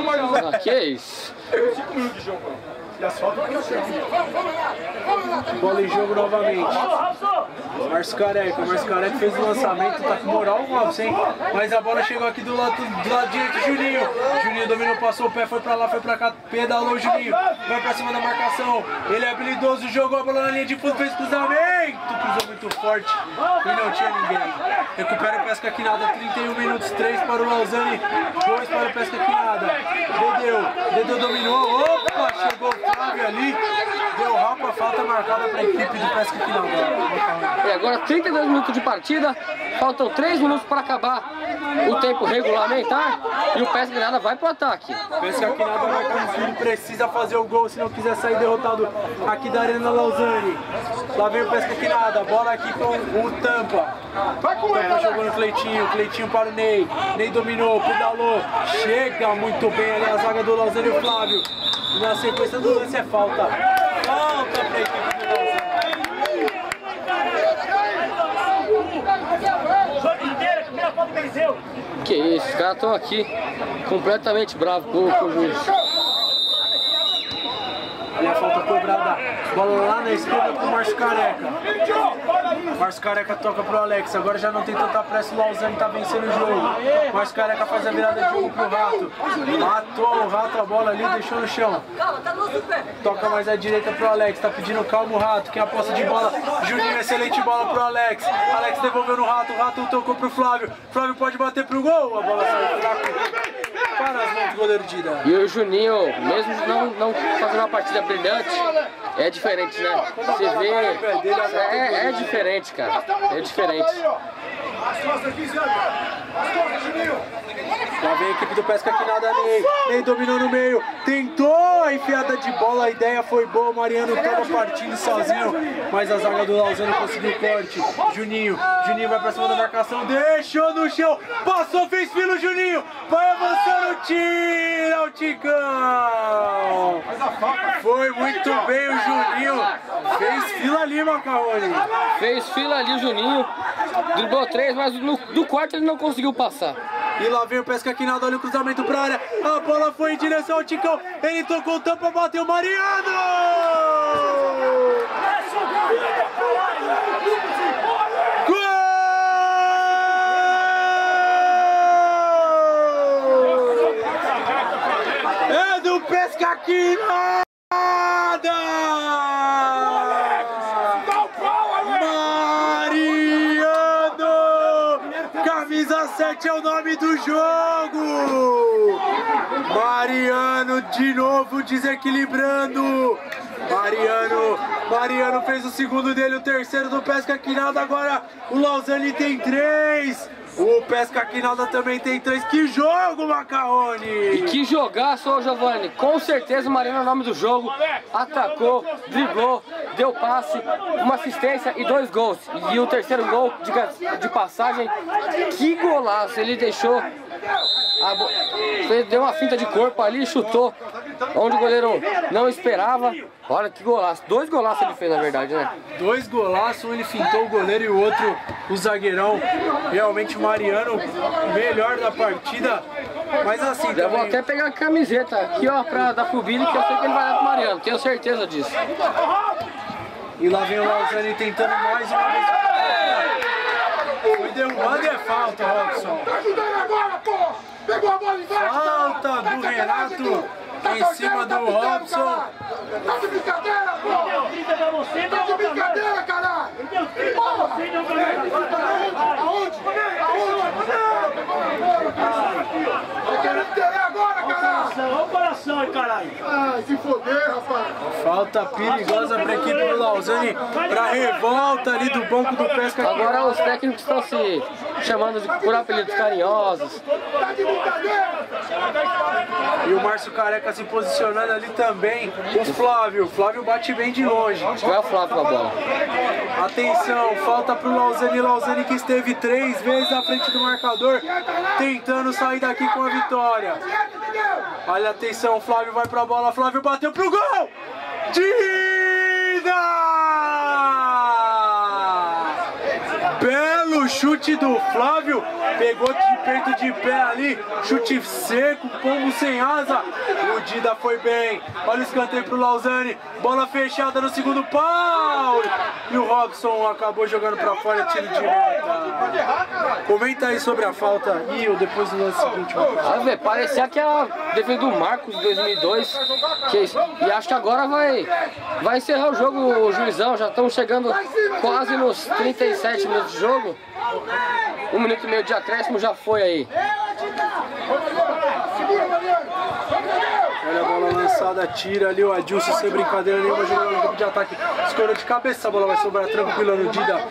Bola em jogo novamente. Márcio Careca, Márcio Careca fez o lançamento, tá com moral o Robson, hein? Mas a bola chegou aqui do lado, do lado direito, Juninho. Juninho dominou, passou o pé, foi pra lá, foi pra cá, pedalou Juninho. Vai pra cima da marcação. Ele é habilidoso, jogou a bola na linha de fundo, fez cruzamento. Cruzou muito forte e não tinha ninguém. Recupera o Pesca Quinada, 31 minutos, 3 para o Lausanne, 2 para o Pesca Quinada. Dedeu, Dedeu dominou, opa, chegou o Flávio ali. Deu rapa, falta marcada para a equipe do Pesca Final. E agora 32 minutos de partida, faltam 3 minutos para acabar o tempo regulamentar e o Pesca Nada vai pro ataque. Pesca que nada vai conseguir, precisa fazer o gol se não quiser sair derrotado aqui da Arena Lausanne. Lá vem o Pesca que nada, bola aqui com o Tampa. Tampa jogando o Cleitinho, Cleitinho para o Ney. Ney dominou, pedalou, chega muito bem ali a zaga do Lausanne e o Flávio. Na sequência do lance é falta. Que isso, os caras estão aqui completamente bravos com, com o juiz. E a falta cobrada, bola lá na esquerda pro Márcio Careca. Márcio Careca toca pro Alex, agora já não tem tanta pressa, o Lausanne tá vencendo o jogo. Márcio Careca faz a virada de jogo pro Rato. Matou o Rato a bola ali, deixou no chão. Toca mais à direita pro Alex, tá pedindo calma o Rato, quem aposta de bola. Juninho, excelente bola pro Alex. Alex devolveu no Rato, o Rato tocou pro Flávio. Flávio pode bater pro gol, a bola saiu fraco. Para as mãos do goleiro Dida. E o Juninho, mesmo não, não fazendo uma partida brilhante, é diferente, né? Você vê. É, é diferente, cara. É diferente. As costas, 15 anos. As costas, Juninho. Lá vem a equipe do Pesca que nada Ney. Ney dominou no meio. Tentou a enfiada de bola. A ideia foi boa. Mariano tava partindo sozinho. Mas a zaga do Lausanne conseguiu o corte. Juninho. Juninho vai pra cima da marcação. Deixou no chão. Passou, fez filo, Juninho. Vai avançando. Tira o Ticão. Foi muito bem o Juninho. Fez fila ali, Macarrone. Fez fila ali o Juninho, driblou três, mas no, do quarto ele não conseguiu passar. E lá vem o Pesca aqui nada, olha o cruzamento pra área. A bola foi em direção ao Ticão. Ele tocou o tampa, bateu o Mariano! Gol! É do Pesca aqui nada! Mariano! Camisa 7 é o nome do jogo! Mariano de novo desequilibrando! Mariano, Mariano fez o segundo dele, o terceiro do Pesca Quinalda, agora o Lausanne tem três! O Pesca Quinalda também tem três. Que jogo, Macarrone! Que jogaço, Giovanni. Com certeza o Mariano é o nome do jogo. Atacou, driblou, deu passe, uma assistência e dois gols. E o terceiro gol de, de passagem, que golaço. Ele deixou. bo- deu uma finta de corpo ali, chutou onde o goleiro não esperava. Olha que golaço. Dois golaços ele fez, na verdade, né? Dois golaços, um ele fintou o goleiro e o outro o zagueirão. Realmente o Mariano, melhor da partida. Mas assim, Já vou também, até pegar a camiseta aqui, ó, pra dar pro Billy, que eu sei que ele vai dar pro Mariano. Tenho certeza disso. e lá vem o Lausanne tentando mais uma vez. Foi derrubado e é falta, Robson. Ajudando agora, pô. Pegou a bola embaixo. Falta do Renato em cima do Robson. Tá de brincadeira, pô. Deu 30 pra você, Tá de pra mim. brincadeira, caralho. Deu 30 pra você, deu pra mim. Aonde? Aonde? Vai querer ter agora, caralho. Olha o coração aí, caralho. Ai, se foder, rapaz. Falta perigosa para a equipe do Lausanne. Para revolta ali do banco do Pesca. Agora os técnicos estão se chamando de, por apelidos carinhosos. E o Márcio Careca se posicionando ali também. O Flávio. Flávio bate bem de longe. Vai o Flávio com a bola. Atenção, falta pro Lausanne. Lausanne que esteve três vezes à frente do marcador, tentando sair daqui com a vitória. Olha, atenção, Flávio vai pra bola. Flávio bateu pro gol! Dida! Belo chute do Flávio, pegou de peito de pé ali, chute seco, pombo sem asa. O Dida foi bem. Olha o escanteio pro Lausanne, bola fechada no segundo pau. E o Robson acabou jogando pra fora, tiro de meta. Comenta aí sobre a falta e o depois do lance seguinte. Vai ver, parecia que é a defesa do Marcos de 2002. Que. E acho que agora vai, vai encerrar o jogo, o juizão. Já estamos chegando quase nos 37 minutos de jogo. Um minuto e meio de acréscimo já foi aí. Olha a bola cabeçada, tira ali o Adilson sem brincadeira nenhuma, jogando no campo de ataque. Escolha de cabeça, a bola vai sobrar tranquila no Dida.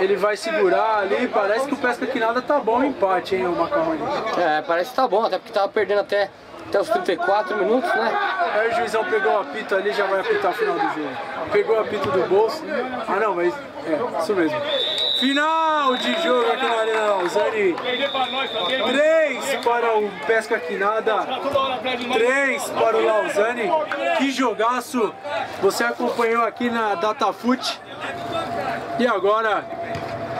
Ele vai segurar ali, parece que o Pesca que nada tá bom o empate, hein, o Macarrone. É, parece que tá bom, até porque tava perdendo até, até os 34 minutos, né? Aí o juizão pegou o apito ali, já vai apitar o final do jogo. Pegou o apito do bolso. Ah não, mas é, isso mesmo. Final de jogo aqui na Arena Lausanne. Três para o Pesca Quinada. Três para o Lausanne. Que jogaço você acompanhou aqui na Datafute. E agora,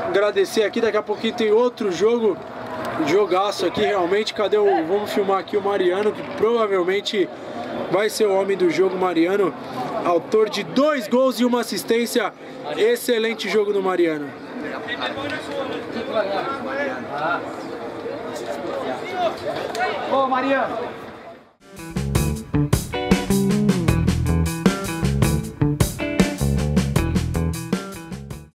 agradecer aqui, daqui a pouquinho tem outro jogo. Jogaço aqui, realmente. Cadê o. Vamos filmar aqui o Mariano, que provavelmente vai ser o homem do jogo, Mariano. Autor de dois gols e uma assistência. Excelente jogo do Mariano. Ô, Mariano,